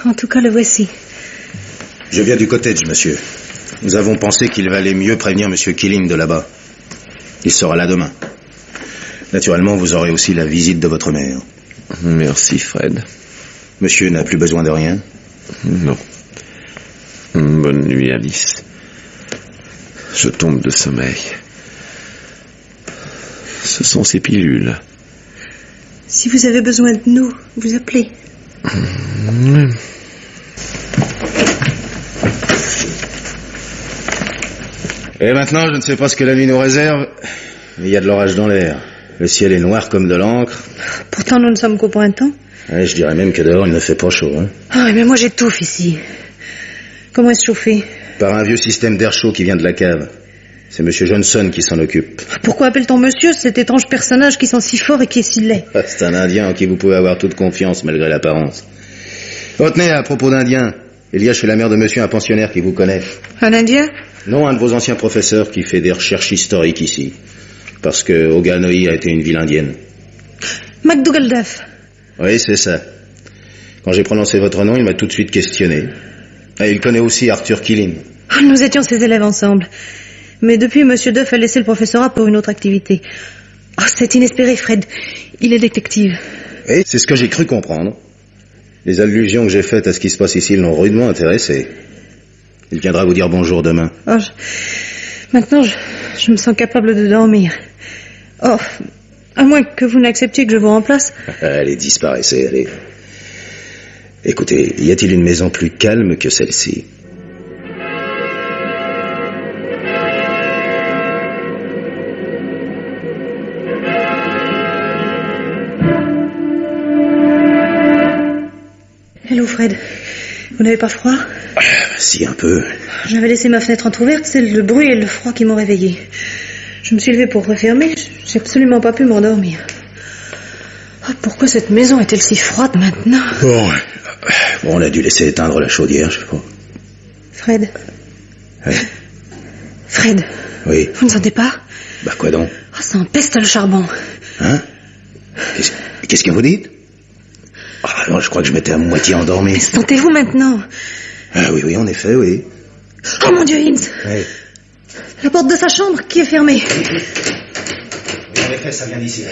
En tout cas, le voici. Je viens du cottage, monsieur. Nous avons pensé qu'il valait mieux prévenir monsieur Killing de là-bas. Il sera là demain. Naturellement, vous aurez aussi la visite de votre mère. Merci, Fred. Monsieur n'a plus besoin de rien Non. Bonne nuit, Alice. Je tombe de sommeil. Ce sont ces pilules. Si vous avez besoin de nous, vous appelez. Et maintenant, je ne sais pas ce que la nuit nous réserve, mais il y a de l'orage dans l'air. Le ciel est noir comme de l'encre. Pourtant, nous ne sommes qu'au printemps. Ouais, je dirais même que dehors, il ne fait pas chaud. Hein. Ah, mais moi j'étouffe ici. Comment est-ce chauffé? Par un vieux système d'air chaud qui vient de la cave. C'est monsieur Johnson qui s'en occupe. Pourquoi appelle-t-on monsieur cet étrange personnage qui sent si fort et qui est si laid? Ah, C'est un Indien en qui vous pouvez avoir toute confiance malgré l'apparence. Oh, tenez, à propos d'Indien, il y a chez la mère de monsieur un pensionnaire qui vous connaît. Un Indien? Non, un de vos anciens professeurs qui fait des recherches historiques ici. Parce que Oganoi a été une ville indienne. MacDougall Duff. Oui, c'est ça. Quand j'ai prononcé votre nom, il m'a tout de suite questionné. Et il connaît aussi Arthur Killing. Ah, Nous étions ses élèves ensemble. Mais depuis, Monsieur Duff a laissé le professorat pour une autre activité. Oh, c'est inespéré, Fred. Il est détective. Et c'est ce que j'ai cru comprendre. Les allusions que j'ai faites à ce qui se passe ici l'ont rudement intéressé. Il viendra vous dire bonjour demain. Oh, je- Maintenant, je... je me sens capable de dormir. Oh, à moins que vous n'acceptiez que je vous remplace. <laughs> Allez, disparaissez, allez. Écoutez, y a-t-il une maison plus calme que celle-ci? Fred. Vous n'avez pas froid? Si, un peu. J'avais laissé ma fenêtre entrouverte, c'est le bruit et le froid qui m'ont réveillée. Je me suis levée pour refermer, j'ai absolument pas pu m'endormir. Ah, pourquoi cette maison est-elle si froide maintenant? Bon, bon, on a dû laisser éteindre la chaudière, je sais pas. Fred Ouais. Fred, Oui, vous ne sentez pas? Bah quoi donc? Ah, ça empeste le charbon. Hein? Qu'est-ce qu'est-ce que vous dites? Ah non, je crois que je m'étais à moitié endormi. Sentez-vous maintenant? Ah oui, oui, en effet, oui. Oh mon Dieu, Hinz Oui, La porte de sa chambre qui est fermée. Oui, en effet, ça vient d'ici.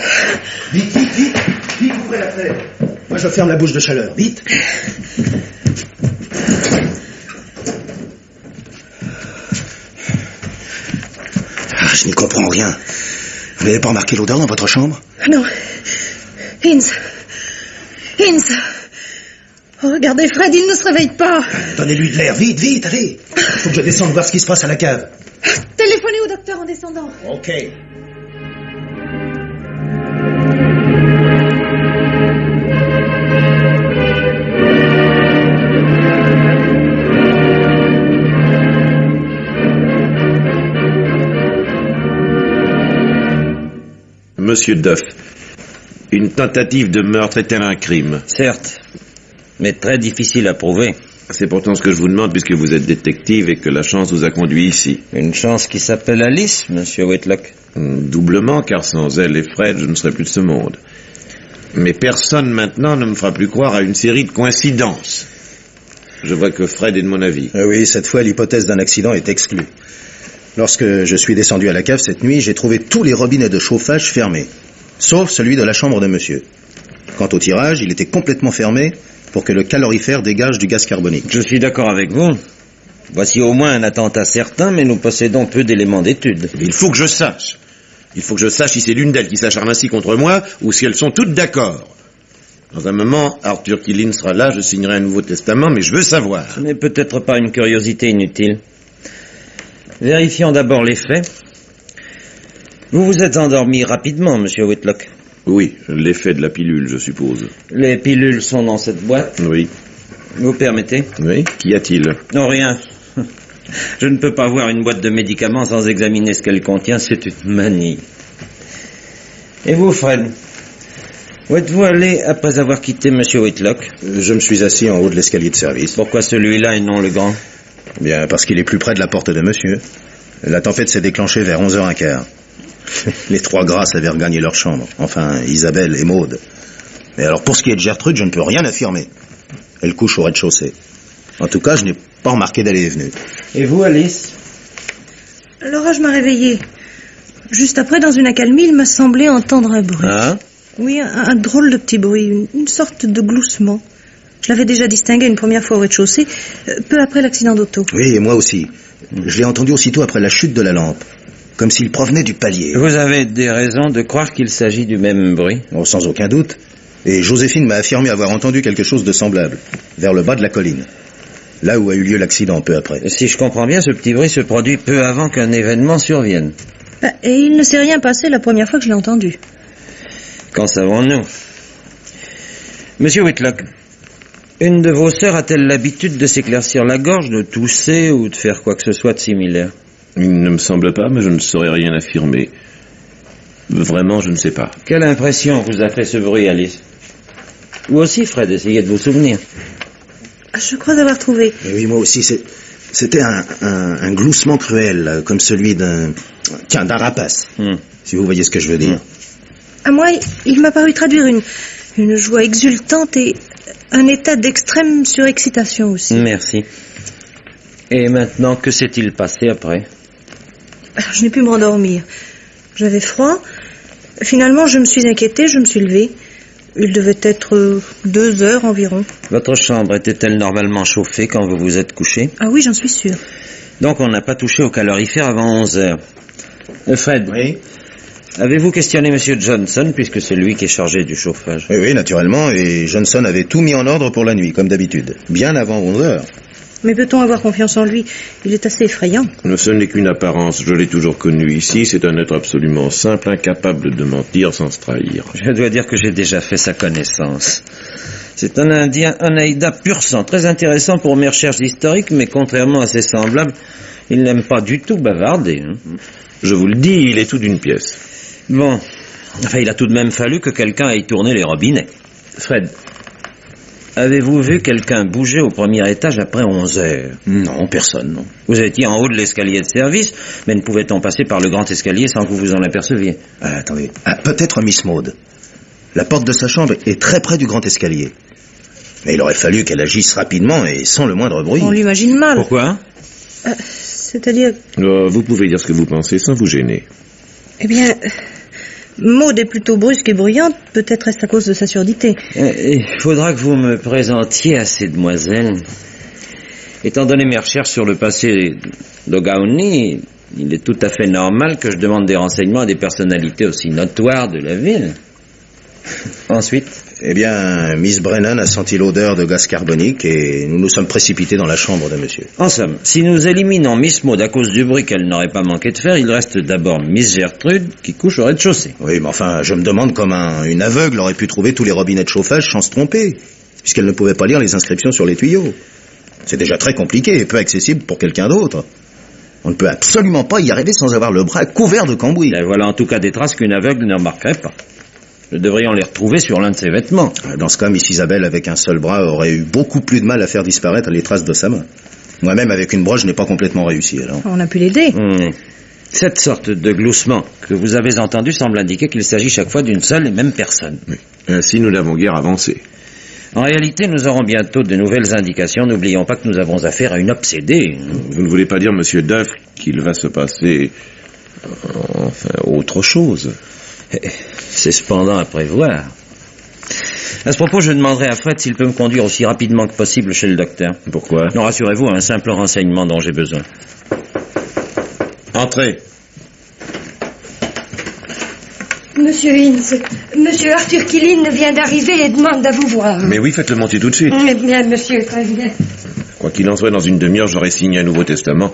Vite, vite, vite, vite, ouvrez la fenêtre. Moi, je ferme la bouche de chaleur, vite. Ah, je n'y comprends rien. Vous n'avez pas remarqué l'odeur dans votre chambre? Non. Hinz Hinz Oh, Regardez, Fred, il ne se réveille pas. Donnez-lui de l'air, vite, vite, allez. Faut que je descende voir ce qui se passe à la cave. Téléphonez au docteur en descendant. Ok. Monsieur Duff, une tentative de meurtre est-elle un crime Certes, mais très difficile à prouver. C'est pourtant ce que je vous demande puisque vous êtes détective et que la chance vous a conduit ici. Une chance qui s'appelle Alice, monsieur Whitlock. Hum, Doublement, car sans elle et Fred, je ne serais plus de ce monde. Mais personne maintenant ne me fera plus croire à une série de coïncidences. Je vois que Fred est de mon avis. Euh, oui, cette fois, l'hypothèse d'un accident est exclue. Lorsque je suis descendu à la cave cette nuit, j'ai trouvé tous les robinets de chauffage fermés, sauf celui de la chambre de monsieur. Quant au tirage, il était complètement fermé pour que le calorifère dégage du gaz carbonique. Je suis d'accord avec vous. Voici au moins un attentat certain, mais nous possédons peu d'éléments d'étude. Il faut que je sache. Il faut que je sache si c'est l'une d'elles qui s'acharne ainsi contre moi ou si elles sont toutes d'accord. Dans un moment, Arthur Killin sera là, je signerai un nouveau testament, mais je veux savoir. Ce n'est peut-être pas une curiosité inutile. Vérifions d'abord les faits. Vous vous êtes endormi rapidement, monsieur Whitlock. Oui, l'effet de la pilule, je suppose. Les pilules sont dans cette boîte. Oui. Vous permettez Oui. Qu'y a-t-il Non, rien. <laughs> Je ne peux pas voir une boîte de médicaments sans examiner ce qu'elle contient, c'est une manie. Et vous, Fred Où êtes-vous allé après avoir quitté Monsieur Whitlock Je me suis assis en haut de l'escalier de service. Pourquoi celui-là et non le grand? Bien, parce qu'il est plus près de la porte de monsieur. La tempête s'est déclenchée vers 11h15. <laughs> Les trois grâces avaient regagné leur chambre. Enfin, Isabelle et Maude. Et alors, pour ce qui est de Gertrude, je ne peux rien affirmer. Elle couche au rez-de-chaussée. En tout cas, je n'ai pas remarqué d'aller et venue. Et vous, Alice? L'orage m'a réveillée. Juste après, dans une accalmie, il m'a semblé entendre un bruit. Hein? Oui, un, un drôle de petit bruit, une, une sorte de gloussement. Je l'avais déjà distingué une première fois au rez-de-chaussée, euh, peu après l'accident d'auto. Oui, et moi aussi. Je l'ai entendu aussitôt après la chute de la lampe. Comme s'il provenait du palier. Vous avez des raisons de croire qu'il s'agit du même bruit Oh, sans aucun doute. Et Joséphine m'a affirmé avoir entendu quelque chose de semblable, vers le bas de la colline. Là où a eu lieu l'accident peu après. Si je comprends bien, ce petit bruit se produit peu avant qu'un événement survienne. Bah, Et il ne s'est rien passé la première fois que je l'ai entendu. Qu'en savons-nous? Monsieur Whitlock, une de vos sœurs a-t-elle l'habitude de s'éclaircir la gorge, de tousser ou de faire quoi que ce soit de similaire? Il ne me semble pas, mais je ne saurais rien affirmer. Vraiment, je ne sais pas. Quelle impression vous a fait ce bruit, Alice Vous aussi, Fred, essayez de vous souvenir. Ah, Je crois avoir trouvé. Et oui, moi aussi, c'était un, un- un gloussement cruel, euh, comme celui d'un... Tiens, d'un rapace, Hmm. si vous voyez ce que je veux dire. À moi, il m'a paru traduire une, une joie exultante et un état d'extrême surexcitation aussi. Merci. Et maintenant, que s'est-il passé après Je n'ai pu me rendormir. J'avais froid. Finalement, je me suis inquiétée, je me suis levée. Il devait être euh, deux heures environ. Votre chambre était-elle normalement chauffée quand vous vous êtes couché Ah oui, j'en suis sûre. Donc on n'a pas touché au calorifère avant 11 heures. Euh, Fred, Oui avez-vous questionné Monsieur Johnson, puisque c'est lui qui est chargé du chauffage? Oui, oui, naturellement, et Johnson avait tout mis en ordre pour la nuit, comme d'habitude. Bien avant 11 heures. Mais peut-on avoir confiance en lui? Il est assez effrayant. Ce n'est qu'une apparence, je l'ai toujours connu ici, c'est un être absolument simple, incapable de mentir sans se trahir. Je dois dire que j'ai déjà fait sa connaissance. C'est un Indien Oneida pur sang, très intéressant pour mes recherches historiques, mais contrairement à ses semblables, il n'aime pas du tout bavarder. hein. Je vous le dis, il est tout d'une pièce. Bon, enfin, il a tout de même fallu que quelqu'un aille tourner les robinets. Fred, avez-vous vu quelqu'un bouger au premier étage après 11 heures? Non, personne, non. Vous étiez en haut de l'escalier de service, mais ne pouvait-on passer par le grand escalier sans que vous vous en aperceviez? Ah, attendez. Ah, peut-être Miss Maud. La porte de sa chambre est très près du grand escalier. Mais il aurait fallu qu'elle agisse rapidement et sans le moindre bruit. On l'imagine mal. Pourquoi? Euh, C'est-à-dire, Euh, vous pouvez dire ce que vous pensez sans vous gêner. eh bien, euh, Maud est plutôt brusque et bruyante. Peut-être est-ce à cause de sa surdité. Euh, Il faudra que vous me présentiez à ces demoiselles. Étant donné mes recherches sur le passé d'Ogaoni, il est tout à fait normal que je demande des renseignements à des personnalités aussi notoires de la ville. Ensuite, Eh bien, Miss Brennan a senti l'odeur de gaz carbonique et nous nous sommes précipités dans la chambre de monsieur. en somme, si nous éliminons Miss Maud à cause du bruit qu'elle n'aurait pas manqué de faire, il reste d'abord Miss Gertrude qui couche au rez-de-chaussée. Oui, mais enfin, je me demande comment une aveugle aurait pu trouver tous les robinets de chauffage sans se tromper, puisqu'elle ne pouvait pas lire les inscriptions sur les tuyaux. C'est déjà très compliqué et peu accessible pour quelqu'un d'autre. On ne peut absolument pas y arriver sans avoir le bras couvert de cambouis. Et voilà en tout cas des traces qu'une aveugle ne remarquerait pas. Nous devrions les retrouver sur l'un de ses vêtements. Dans ce cas, Miss Isabelle, avec un seul bras, aurait eu beaucoup plus de mal à faire disparaître les traces de sa main. Moi-même, avec une broche, je n'ai pas complètement réussi, alors. On a pu l'aider. Hmm. Cette sorte de gloussement que vous avez entendu semble indiquer qu'il s'agit chaque fois d'une seule et même personne. Ainsi, nous n'avons guère avancé. En réalité, nous aurons bientôt de nouvelles indications. N'oublions pas que nous avons affaire à une obsédée. Vous ne voulez pas dire, monsieur Duff, qu'il va se passer... euh, Enfin, autre chose. <laughs> C'est cependant à prévoir. À ce propos, je demanderai à Fred s'il peut me conduire aussi rapidement que possible chez le docteur. Pourquoi? Non, rassurez-vous, un simple renseignement dont j'ai besoin. Entrez. Monsieur Hinz, Monsieur Arthur Killin vient d'arriver et demande à vous voir. Mais oui, faites-le monter tout de suite. Eh bien, monsieur, très bien. Quoi qu'il en soit, dans une demi-heure, j'aurai signé un Nouveau Testament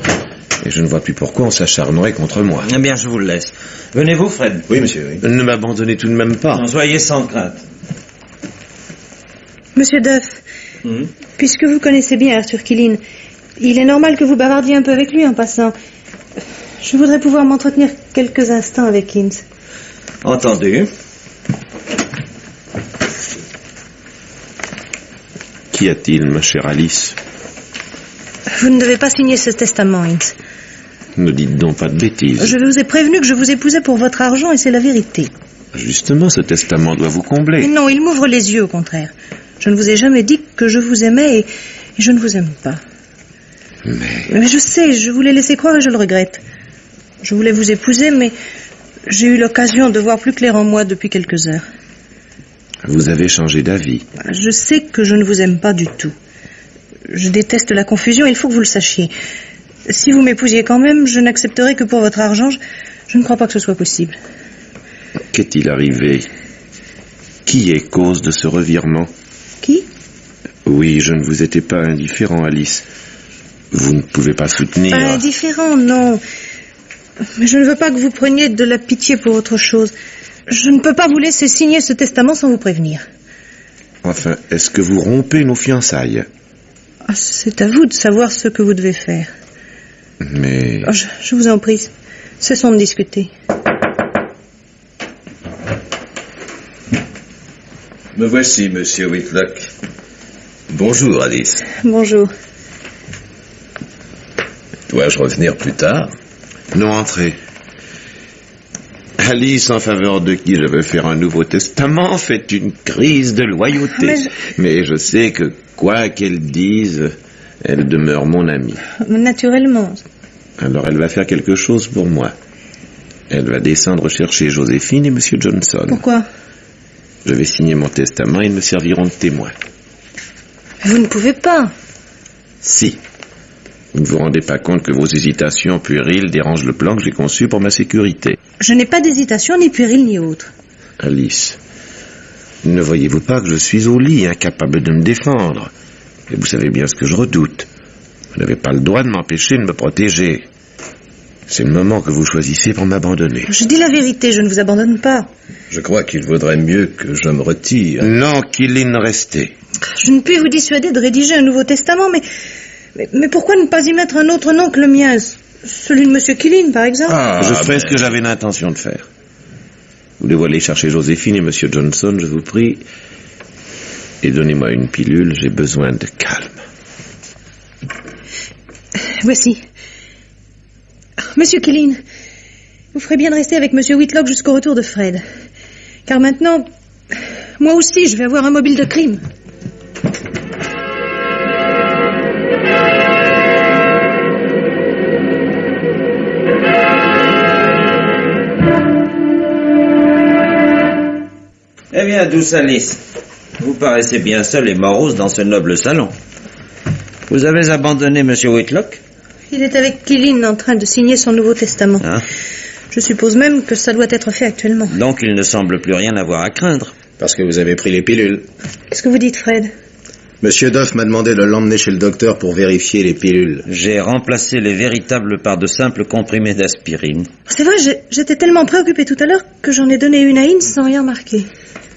Et je ne vois plus pourquoi on s'acharnerait contre moi. Eh bien, je vous le laisse. Venez-vous, Fred Oui, monsieur, oui. Ne m'abandonnez tout de même pas. Non, Soyez sans crainte. Monsieur Duff, Hmm? puisque vous connaissez bien Arthur Killin, il est normal que vous bavardiez un peu avec lui en passant. Je voudrais pouvoir m'entretenir quelques instants avec Ince. Entendu. Qu'y a-t-il, ma chère Alice? Vous ne devez pas signer ce testament, Ince. Ne dites donc pas de bêtises. Je vous ai prévenu que je vous épousais pour votre argent et c'est la vérité. Justement, ce testament doit vous Mais combler. non, il m'ouvre les yeux, au contraire. Je ne vous ai jamais dit que je vous aimais et, et je ne vous aime pas. Mais Mais je sais, je voulais laisser croire et je le regrette. Je voulais vous épouser, mais j'ai eu l'occasion de voir plus clair en moi depuis quelques heures. vous avez changé d'avis. Je sais que je ne vous aime pas du tout. Je déteste la confusion, il faut que vous le sachiez. Si vous m'épousiez quand même, je n'accepterai que pour votre argent. Je, je ne crois pas que ce soit possible. Qu'est-il arrivé? Qui est cause de ce revirement? Qui? Oui, je ne vous étais pas indifférent, Alice. Vous ne pouvez pas soutenir. Pas indifférent, non. Mais je ne veux pas que vous preniez de la pitié pour autre chose. Je ne peux pas vous laisser signer ce testament sans vous prévenir. Enfin, est-ce que vous rompez nos fiançailles? Ah, C'est à vous de savoir ce que vous devez faire. Mais Oh, je, je vous en prie, cessons de discuter. Me voici, monsieur Whitlock. Bonjour, Alice. Bonjour. Dois-je revenir plus tard? Non entrez. Alice, en faveur de qui je veux faire un nouveau testament, fait une crise de loyauté. Mais je- Mais je sais que, quoi qu'elle dise, elle demeure mon amie. Naturellement. Alors elle va faire quelque chose pour moi. Elle va descendre chercher Joséphine et Monsieur Johnson. Pourquoi? Je vais signer mon testament et ils me serviront de témoin. Vous ne pouvez pas. Si. Vous ne vous rendez pas compte que vos hésitations puériles dérangent le plan que j'ai conçu pour ma sécurité. Je n'ai pas d'hésitation, ni péril, ni autre. Alice, ne voyez-vous pas que je suis au lit, incapable de me défendre? Et vous savez bien ce que je redoute. Vous n'avez pas le droit de m'empêcher de me protéger. C'est le moment que vous choisissez pour m'abandonner. Je dis la vérité, je ne vous abandonne pas. Je crois qu'il vaudrait mieux que je me retire. Non, qu'il en restait. Je ne puis vous dissuader de rédiger un nouveau testament, mais, mais, mais pourquoi ne pas y mettre un autre nom que le mien? Celui de Monsieur Killing, par exemple Ah, je ferai mais- ce que j'avais l'intention de faire. Vous devez aller chercher Joséphine et Monsieur Johnson, je vous prie. Et donnez-moi une pilule, j'ai besoin de calme. Voici. Monsieur Killing, vous ferez bien de rester avec Monsieur Whitlock jusqu'au retour de Fred. Car maintenant, moi aussi, je vais avoir un mobile de crime. Eh bien, douce Alice, paraissez bien seule et morose dans ce noble salon. Vous avez abandonné Monsieur Whitlock? Il est avec Killing en train de signer son nouveau testament. Hein? Je suppose même que ça doit être fait actuellement. Donc il ne semble plus rien avoir à craindre. Parce que vous avez pris les pilules. Qu'est-ce que vous dites, Fred? Monsieur Duff m'a demandé de l'emmener chez le docteur pour vérifier les pilules. J'ai remplacé les véritables par de simples comprimés d'aspirine. C'est vrai, j'étais tellement préoccupée tout à l'heure que j'en ai donné une à Ince sans rien remarquer.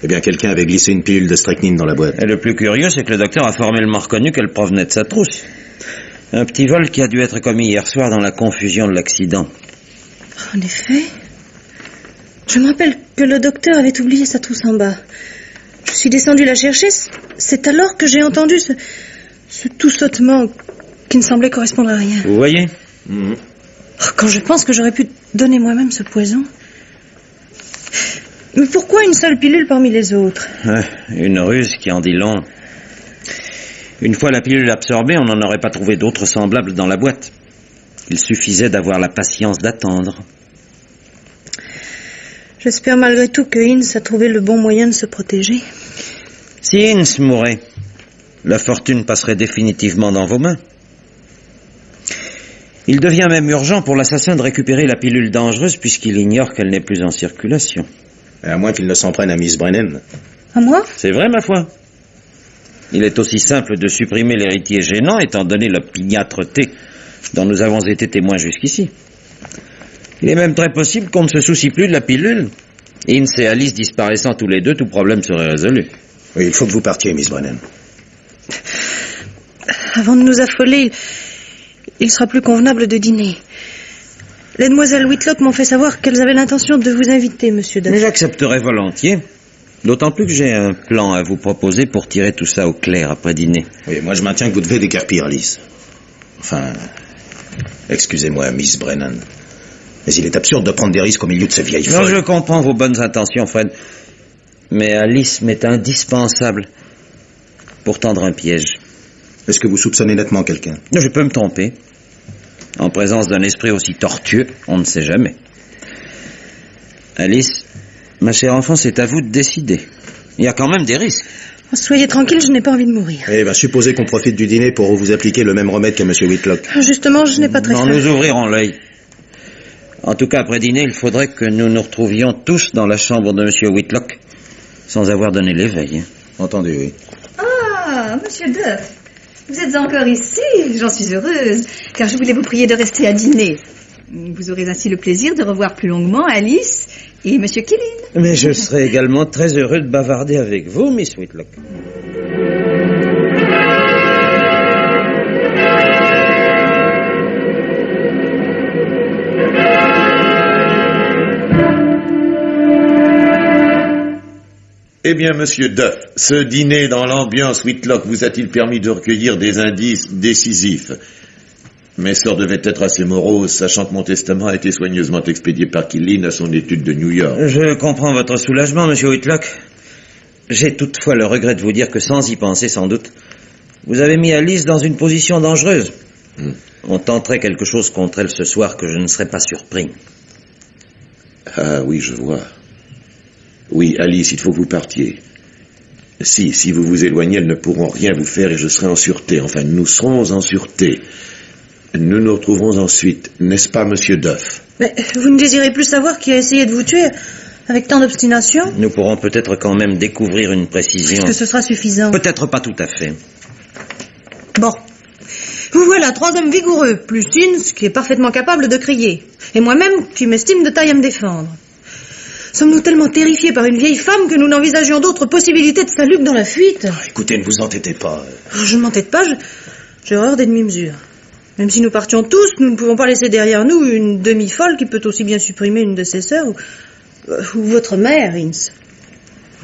Eh bien, quelqu'un avait glissé une pilule de strychnine dans la boîte. Et le plus curieux, c'est que le docteur a formellement reconnu qu'elle provenait de sa trousse. Un petit vol qui a dû être commis hier soir dans la confusion de l'accident. En effet. Je me rappelle que le docteur avait oublié sa trousse en bas. Je suis descendue la chercher. C'est alors que j'ai entendu ce, ce tout sautement qui ne semblait correspondre à rien. Vous voyez Oh, Quand je pense que j'aurais pu donner moi-même ce poison. Mais pourquoi une seule pilule parmi les autres? Une ruse qui en dit long. Une fois la pilule absorbée, on n'en aurait pas trouvé d'autres semblables dans la boîte. Il suffisait d'avoir la patience d'attendre. J'espère malgré tout que Ince a trouvé le bon moyen de se protéger. Si Ince mourait, la fortune passerait définitivement dans vos mains. Il devient même urgent pour l'assassin de récupérer la pilule dangereuse puisqu'il ignore qu'elle n'est plus en circulation. À moins qu'il ne s'en prenne à Miss Brennan. À moi? C'est vrai, ma foi. Il est aussi simple de supprimer l'héritier gênant étant donné l'opiniâtreté dont nous avons été témoins jusqu'ici. Il est même très possible qu'on ne se soucie plus de la pilule. Ince et Alice disparaissant tous les deux, tout problème serait résolu. Oui, il faut que vous partiez, Miss Brennan. Avant de nous affoler, il, sera plus convenable de dîner. Les demoiselles Whitlock m'ont fait savoir qu'elles avaient l'intention de vous inviter, monsieur Duff. Mais j'accepterai volontiers. D'autant plus que j'ai un plan à vous proposer pour tirer tout ça au clair après dîner. Oui, moi je maintiens que vous devez décarpir Alice. Enfin, excusez-moi, Miss Brennan. Mais il est absurde de prendre des risques au milieu de ces vieilles Non, folles. je comprends vos bonnes intentions, Fred. Mais Alice m'est indispensable pour tendre un piège. Est-ce que vous soupçonnez nettement quelqu'un? Je peux me tromper. En présence d'un esprit aussi tortueux, on ne sait jamais. Alice, ma chère enfant, c'est à vous de décider. Il y a quand même des risques. Soyez tranquille, je n'ai pas envie de mourir. Eh ben, supposez qu'on profite du dîner pour vous appliquer le même remède que Monsieur Whitlock. Justement, je n'ai pas très Non, faim. nous ouvrirons l'œil. En tout cas, après dîner, il faudrait que nous nous retrouvions tous dans la chambre de Monsieur Whitlock, sans avoir donné l'éveil. hein. Entendu, oui. Ah, monsieur Duff, vous êtes encore ici. J'en suis heureuse, car je voulais vous prier de rester à dîner. Vous aurez ainsi le plaisir de revoir plus longuement Alice et monsieur Killin. Mais je serai également très heureux de bavarder avec vous, Miss Whitlock. Eh bien, monsieur Duff, ce dîner dans l'ambiance Whitlock vous a-t-il permis de recueillir des indices décisifs? Mes sœurs devaient être assez moroses, sachant que mon testament a été soigneusement expédié par Killin à son étude de New York. Je comprends votre soulagement, Monsieur Whitlock. J'ai toutefois le regret de vous dire que sans y penser sans doute, vous avez mis Alice dans une position dangereuse. Hmm. On tenterait quelque chose contre elle ce soir que je ne serais pas surpris. Ah oui, je vois. Oui, Alice, il faut que vous partiez. Si, si vous vous éloignez, elles ne pourront rien vous faire et je serai en sûreté. Enfin, nous serons en sûreté. Nous nous retrouverons ensuite, n'est-ce pas, monsieur Duff? Mais vous ne désirez plus savoir qui a essayé de vous tuer avec tant d'obstination? Nous pourrons peut-être quand même découvrir une précision. Est-ce que ce sera suffisant? Peut-être pas tout à fait. Bon. Vous voilà, trois hommes vigoureux, plus Ince, qui est parfaitement capable de crier. Et moi-même, qui m'estime de taille à me défendre. Sommes-nous tellement terrifiés par une vieille femme que nous n'envisagions d'autre possibilité de salut que dans la fuite Écoutez, ne vous entêtez pas. Je ne m'entête pas, j'ai horreur des demi-mesures. Même si nous partions tous, nous ne pouvons pas laisser derrière nous une demi-folle qui peut aussi bien supprimer une de ses sœurs ou, euh, ou votre mère, Ince.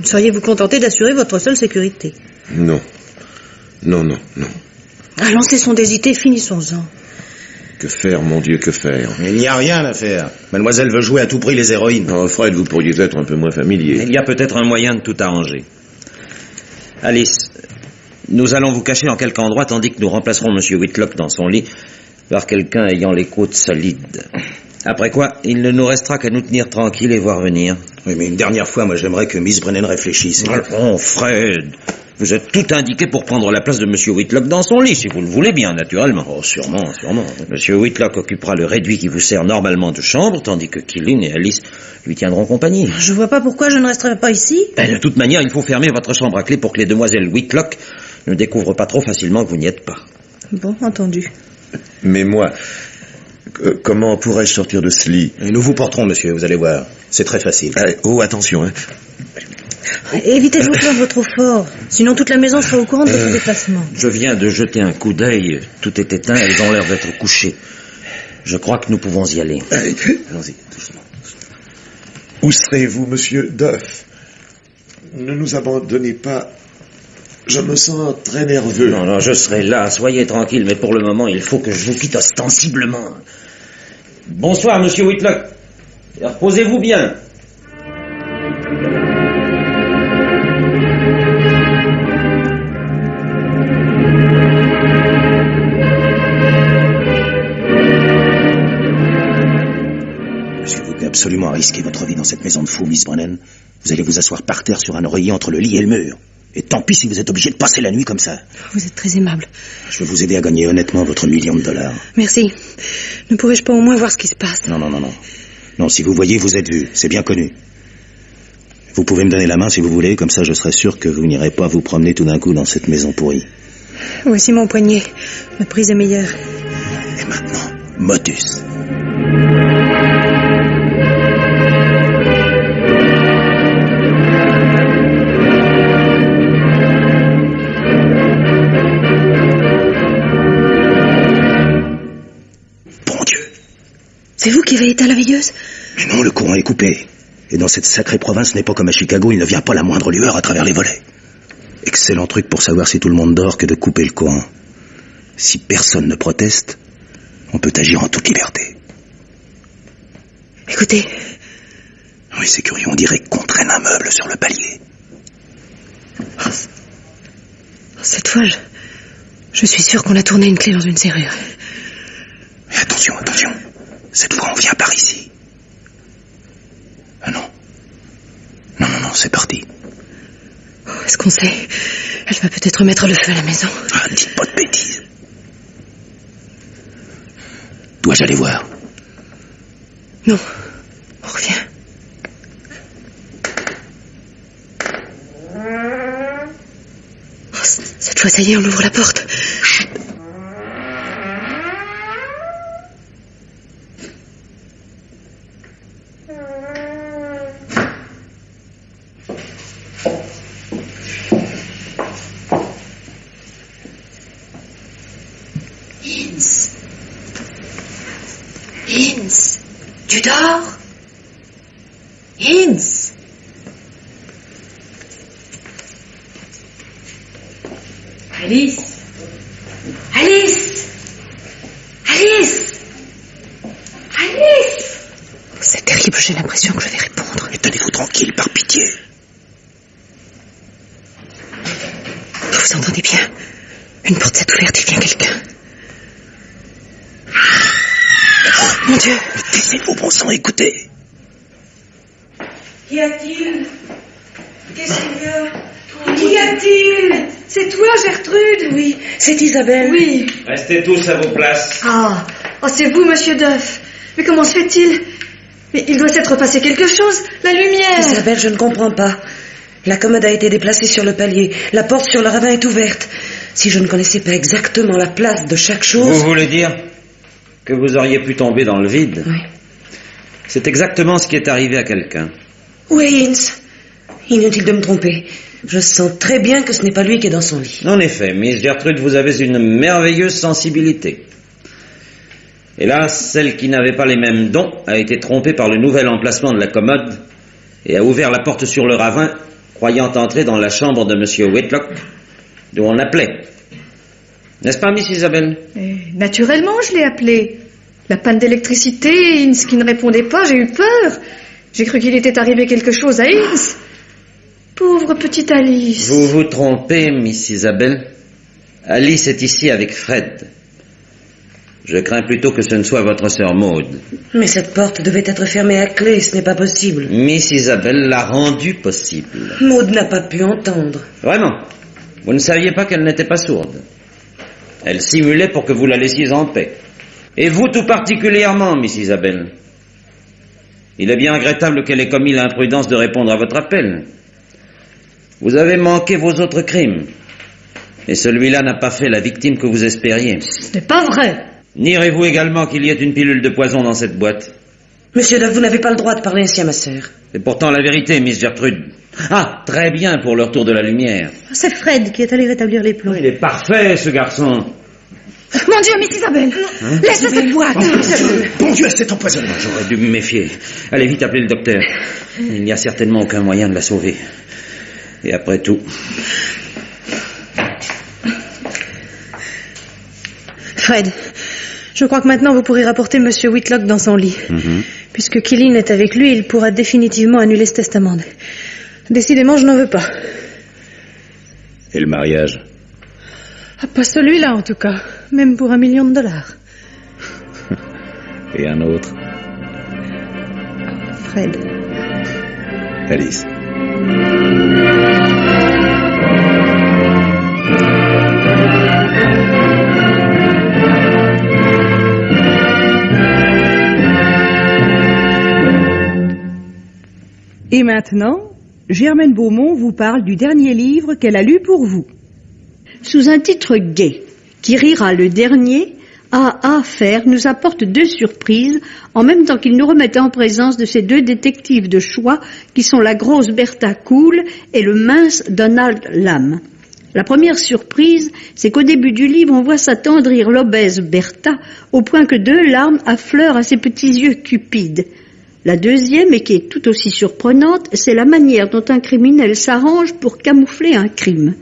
Seriez-vous contenté d'assurer votre seule sécurité? Non. Non, non, non. Allons, cessons d'hésiter, finissons-en. Que faire, mon Dieu, que faire? Il n'y a rien à faire. Mademoiselle veut jouer à tout prix les héroïnes. Oh, Fred, vous pourriez être un peu moins familier. Il y a peut-être un moyen de tout arranger. Alice, nous allons vous cacher en quelque endroit tandis que nous remplacerons Monsieur Whitlock dans son lit par quelqu'un ayant les côtes solides. Après quoi, il ne nous restera qu'à nous tenir tranquilles et voir venir. Oui, mais une dernière fois, moi j'aimerais que Miss Brennan réfléchisse. Oh, Fred, vous êtes tout indiqué pour prendre la place de Monsieur Whitlock dans son lit, si vous le voulez bien, naturellement. Oh, sûrement, sûrement. Monsieur Whitlock occupera le réduit qui vous sert normalement de chambre, tandis que Killin et Alice lui tiendront compagnie. Je vois pas pourquoi je ne resterai pas ici. Ben, de toute manière, il faut fermer votre chambre à clé pour que les demoiselles Whitlock ne découvrent pas trop facilement que vous n'y êtes pas. Bon, entendu. Mais moi, que- comment pourrais-je sortir de ce lit? Et nous vous porterons, monsieur, vous allez voir. C'est très facile. Allez, Oh, attention, hein. Évitez de vous plaindre trop fort, sinon toute la maison sera au courant de votre déplacement. Je viens de jeter un coup d'œil. Tout est éteint, elles ont l'air d'être couchées. Je crois que nous pouvons y aller. Allons-y, doucement. Où serez-vous, monsieur Duff? Ne nous abandonnez pas. Je me sens très nerveux. Non, non, je serai là, soyez tranquille, mais pour le moment, il faut que je vous quitte ostensiblement. Bonsoir, monsieur Whitlock. Reposez-vous bien. Monsieur, vous tenez absolument risquer votre vie dans cette maison de fou, Miss Brennan? Vous allez vous asseoir par terre sur un oreiller entre le lit et le mur. Et tant pis si vous êtes obligé de passer la nuit comme ça. Vous êtes très aimable. Je vais vous aider à gagner honnêtement votre million de dollars. Merci. Ne pourrais-je pas au moins voir ce qui se passe? Non, non, non, non. Non, si vous voyez, vous êtes vu. C'est bien connu. Vous pouvez me donner la main si vous voulez, comme ça je serai sûr que vous n'irez pas vous promener tout d'un coup dans cette maison pourrie. Voici mon poignet. Ma prise est meilleure. Et maintenant, motus. C'est vous qui avez éteint la veilleuse Mais non, le courant est coupé. Et dans cette sacrée province, ce n'est pas comme à Chicago, il ne vient pas la moindre lueur à travers les volets. Excellent truc pour savoir si tout le monde dort que de couper le courant. Si personne ne proteste, on peut agir en toute liberté. Écoutez, Oui, c'est curieux, on dirait qu'on traîne un meuble sur le palier. cette fois, je, je suis sûre qu'on a tourné une clé dans une serrure. Et attention, attention. Cette fois, on vient par ici. Ah non. Non, non, non, c'est parti. Oh, Est-ce qu'on sait? Elle va peut-être mettre le feu à la maison. Ah, dites pas de bêtises. Dois-je aller voir? Non, on revient. Oh, cette fois, ça y est, on ouvre la porte. Hinz. Hinz. Tu dors Hinz. Alice. Alice. Alice. Alice. C'est terrible, j'ai l'impression que je vais répondre. Mais tenez-vous tranquille, par pitié. Vous entendez bien Une porte s'est ouverte, il vient quelqu'un. Mon Dieu Mais taisez-vous, bon sang, écoutez. Qu'y a-t-il Qu'est-ce qu'il y a Qu'y a-t-il C'est toi, Gertrude Oui, c'est Isabelle. Oui. Restez tous à vos places. Ah, oh, c'est vous, monsieur Duff. Mais comment se fait-il? Mais il doit s'être passé quelque chose. La lumière. Isabelle, je ne comprends pas. La commode a été déplacée sur le palier. La porte sur le ravin est ouverte. Si je ne connaissais pas exactement la place de chaque chose. Vous voulez dire que vous auriez pu tomber dans le vide? Oui. C'est exactement ce qui est arrivé à quelqu'un. Où est Ince Inutile de me tromper. Je sens très bien que ce n'est pas lui qui est dans son lit. En effet, Miss Gertrude, vous avez une merveilleuse sensibilité. Hélas, celle qui n'avait pas les mêmes dons a été trompée par le nouvel emplacement de la commode et a ouvert la porte sur le ravin, croyant entrer dans la chambre de M. Whitlock, d'où on appelait. N'est-ce pas, Miss Isabelle? Et naturellement, je l'ai appelé. La panne d'électricité, Ince qui ne répondait pas, j'ai eu peur. J'ai cru qu'il était arrivé quelque chose à Ince. Pauvre petite Alice. Vous vous trompez, Miss Isabelle. Alice est ici avec Fred. Je crains plutôt que ce ne soit votre sœur Maud. Mais cette porte devait être fermée à clé, ce n'est pas possible. Miss Isabelle l'a rendu possible. Maud n'a pas pu entendre. Vraiment Vous ne saviez pas qu'elle n'était pas sourde. Elle simulait pour que vous la laissiez en paix. Et vous tout particulièrement, Miss Isabelle. Il est bien regrettable qu'elle ait commis l'imprudence de répondre à votre appel. Vous avez manqué vos autres crimes. Et celui-là n'a pas fait la victime que vous espériez. Ce n'est pas vrai. Nierez-vous également qu'il y ait une pilule de poison dans cette boîte Monsieur Duff, vous n'avez pas le droit de parler ainsi à ma sœur. C'est pourtant la vérité, Miss Gertrude. Ah, très bien pour le retour de la lumière. C'est Fred qui est allé rétablir les plombs. Il est parfait, ce garçon. Mon Dieu, Miss Isabelle Laisse cette boîte Bon Dieu, c'est empoisonnement. J'aurais dû me méfier. Allez vite appeler le docteur. Il n'y a certainement aucun moyen de la sauver. Et après tout, Fred, je crois que maintenant vous pourrez rapporter Monsieur Whitlock dans son lit. Puisque Killeen est avec lui, il pourra définitivement annuler ce testament. Décidément, je n'en veux pas. Et le mariage? Ah, pas celui-là, en tout cas. Même pour un million de dollars. Et un autre? Fred. Alice. Et maintenant, Germaine Beaumont vous parle du dernier livre qu'elle a lu pour vous. Sous un titre gai, qui rira le dernier A.A. Fer nous apporte deux surprises en même temps qu'il nous remet en présence de ces deux détectives de choix qui sont la grosse Bertha Cool et le mince Donald Lamb. La première surprise, c'est qu'au début du livre, on voit s'attendrir l'obèse Bertha au point que deux larmes affleurent à ses petits yeux cupides. La deuxième, et qui est tout aussi surprenante, c'est la manière dont un criminel s'arrange pour camoufler un crime.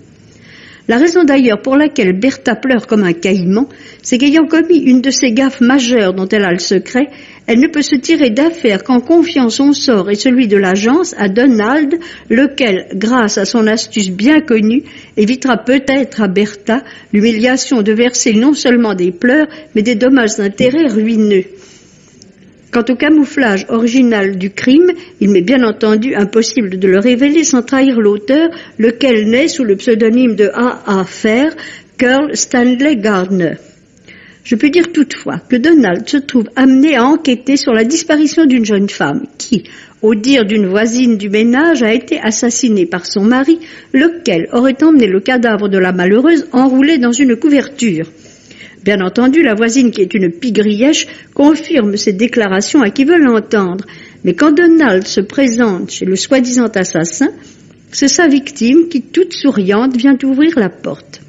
La raison d'ailleurs pour laquelle Bertha pleure comme un caïman, c'est qu'ayant commis une de ces gaffes majeures dont elle a le secret, elle ne peut se tirer d'affaire qu'en confiant son sort et celui de l'agence à Donald, lequel, grâce à son astuce bien connue, évitera peut-être à Bertha l'humiliation de verser non seulement des pleurs, mais des dommages d'intérêt ruineux. Quant au camouflage original du crime, il m'est bien entendu impossible de le révéler sans trahir l'auteur, lequel naît sous le pseudonyme de A.A. Fair, Curl Stanley Gardner. Je peux dire toutefois que Donald se trouve amené à enquêter sur la disparition d'une jeune femme qui, au dire d'une voisine du ménage, a été assassinée par son mari, lequel aurait emmené le cadavre de la malheureuse enroulé dans une couverture. Bien entendu, la voisine, qui est une pigrièche, confirme ces déclarations à qui veut l'entendre. Mais quand Donald se présente chez le soi-disant assassin, c'est sa victime qui, toute souriante, vient ouvrir la porte.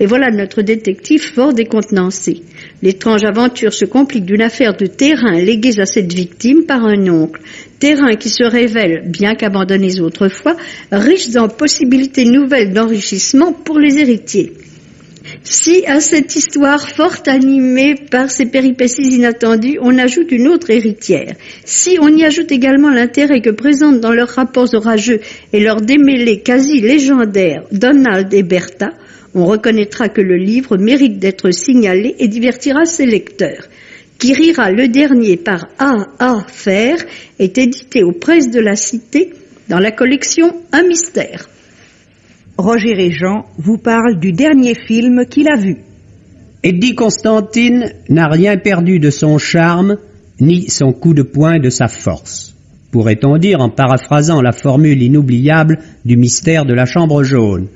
Et voilà notre détective fort décontenancé. L'étrange aventure se complique d'une affaire de terrain léguée à cette victime par un oncle. Terrain qui se révèle, bien qu'abandonné autrefois, riche en possibilités nouvelles d'enrichissement pour les héritiers. Si à cette histoire fort animée par ces péripéties inattendues, on ajoute une autre héritière, si on y ajoute également l'intérêt que présentent dans leurs rapports orageux et leurs démêlés quasi légendaires Donald et Bertha, on reconnaîtra que le livre mérite d'être signalé et divertira ses lecteurs. Qui rira le dernier par A. A. Fer est édité aux presses de la Cité dans la collection Un mystère. Roger et Jean vous parlent du dernier film qu'il a vu. Eddie Constantine n'a rien perdu de son charme, ni son coup de poing de sa force. Pourrait-on dire en paraphrasant la formule inoubliable du mystère de la chambre jaune.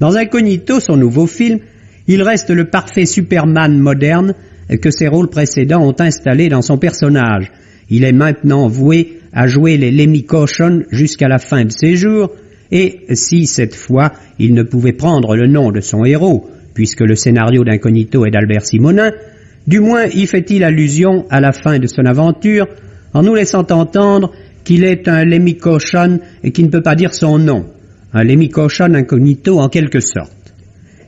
Dans Incognito, son nouveau film, il reste le parfait Superman moderne que ses rôles précédents ont installé dans son personnage. Il est maintenant voué à jouer les Lemmy Caution jusqu'à la fin de ses jours, et si cette fois il ne pouvait prendre le nom de son héros, puisque le scénario d'Incognito est d'Albert Simonin, du moins y fait-il allusion à la fin de son aventure en nous laissant entendre qu'il est un Lemmy et qui ne peut pas dire son nom, un Lemmy incognito en quelque sorte.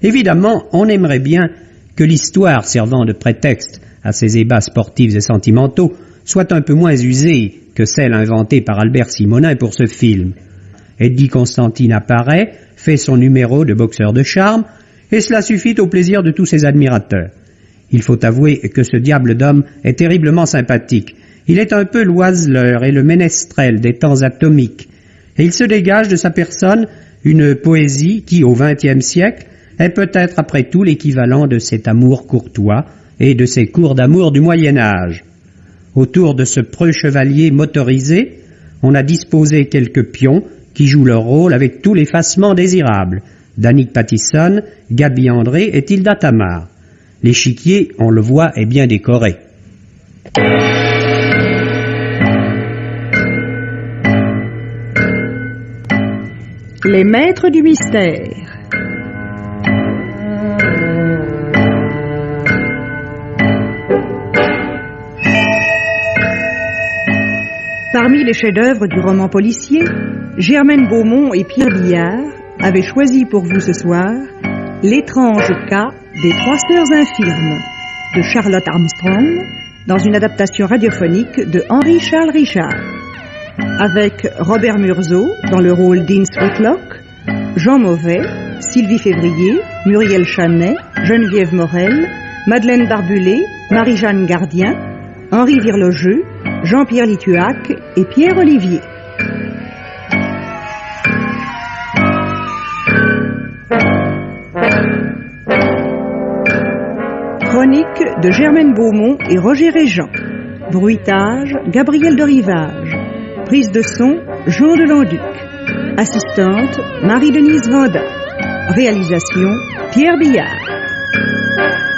Évidemment, on aimerait bien que l'histoire servant de prétexte à ces ébats sportifs et sentimentaux soit un peu moins usée que celle inventée par Albert Simonin pour ce film. Eddie Constantine apparaît, fait son numéro de boxeur de charme, et cela suffit au plaisir de tous ses admirateurs. Il faut avouer que ce diable d'homme est terriblement sympathique. Il est un peu l'oiseleur et le ménestrel des temps atomiques, et il se dégage de sa personne une poésie qui, au XXe siècle, est peut-être après tout l'équivalent de cet amour courtois et de ces cours d'amour du Moyen Âge. Autour de ce preux chevalier motorisé, on a disposé quelques pions qui jouent leur rôle avec tout l'effacement désirable. Danick Pattison, Gabi André et Tilda Tamar. L'échiquier, on le voit, est bien décoré. Les maîtres du mystère. Parmi les chefs-d'œuvre du roman policier, Germaine Beaumont et Pierre Billard avaient choisi pour vous ce soir L'étrange cas des trois sœurs infirmes de Charlotte Armstrong dans une adaptation radiophonique de Henri Charles Richard. Avec Robert Murzeau dans le rôle d'Inns Whitlock, Jean Mauvais, Sylvie Février, Muriel Chanet, Geneviève Morel, Madeleine Barbulé, Marie-Jeanne Gardien, Henri Virlogeux, Jean-Pierre Lituac et Pierre Olivier. Chronique de Germaine Beaumont et Roger Régent. Bruitage, Gabriel de Rivage. Prise de son, Jean de Landuc. Assistante, Marie-Denise Vanda. Réalisation, Pierre Billard.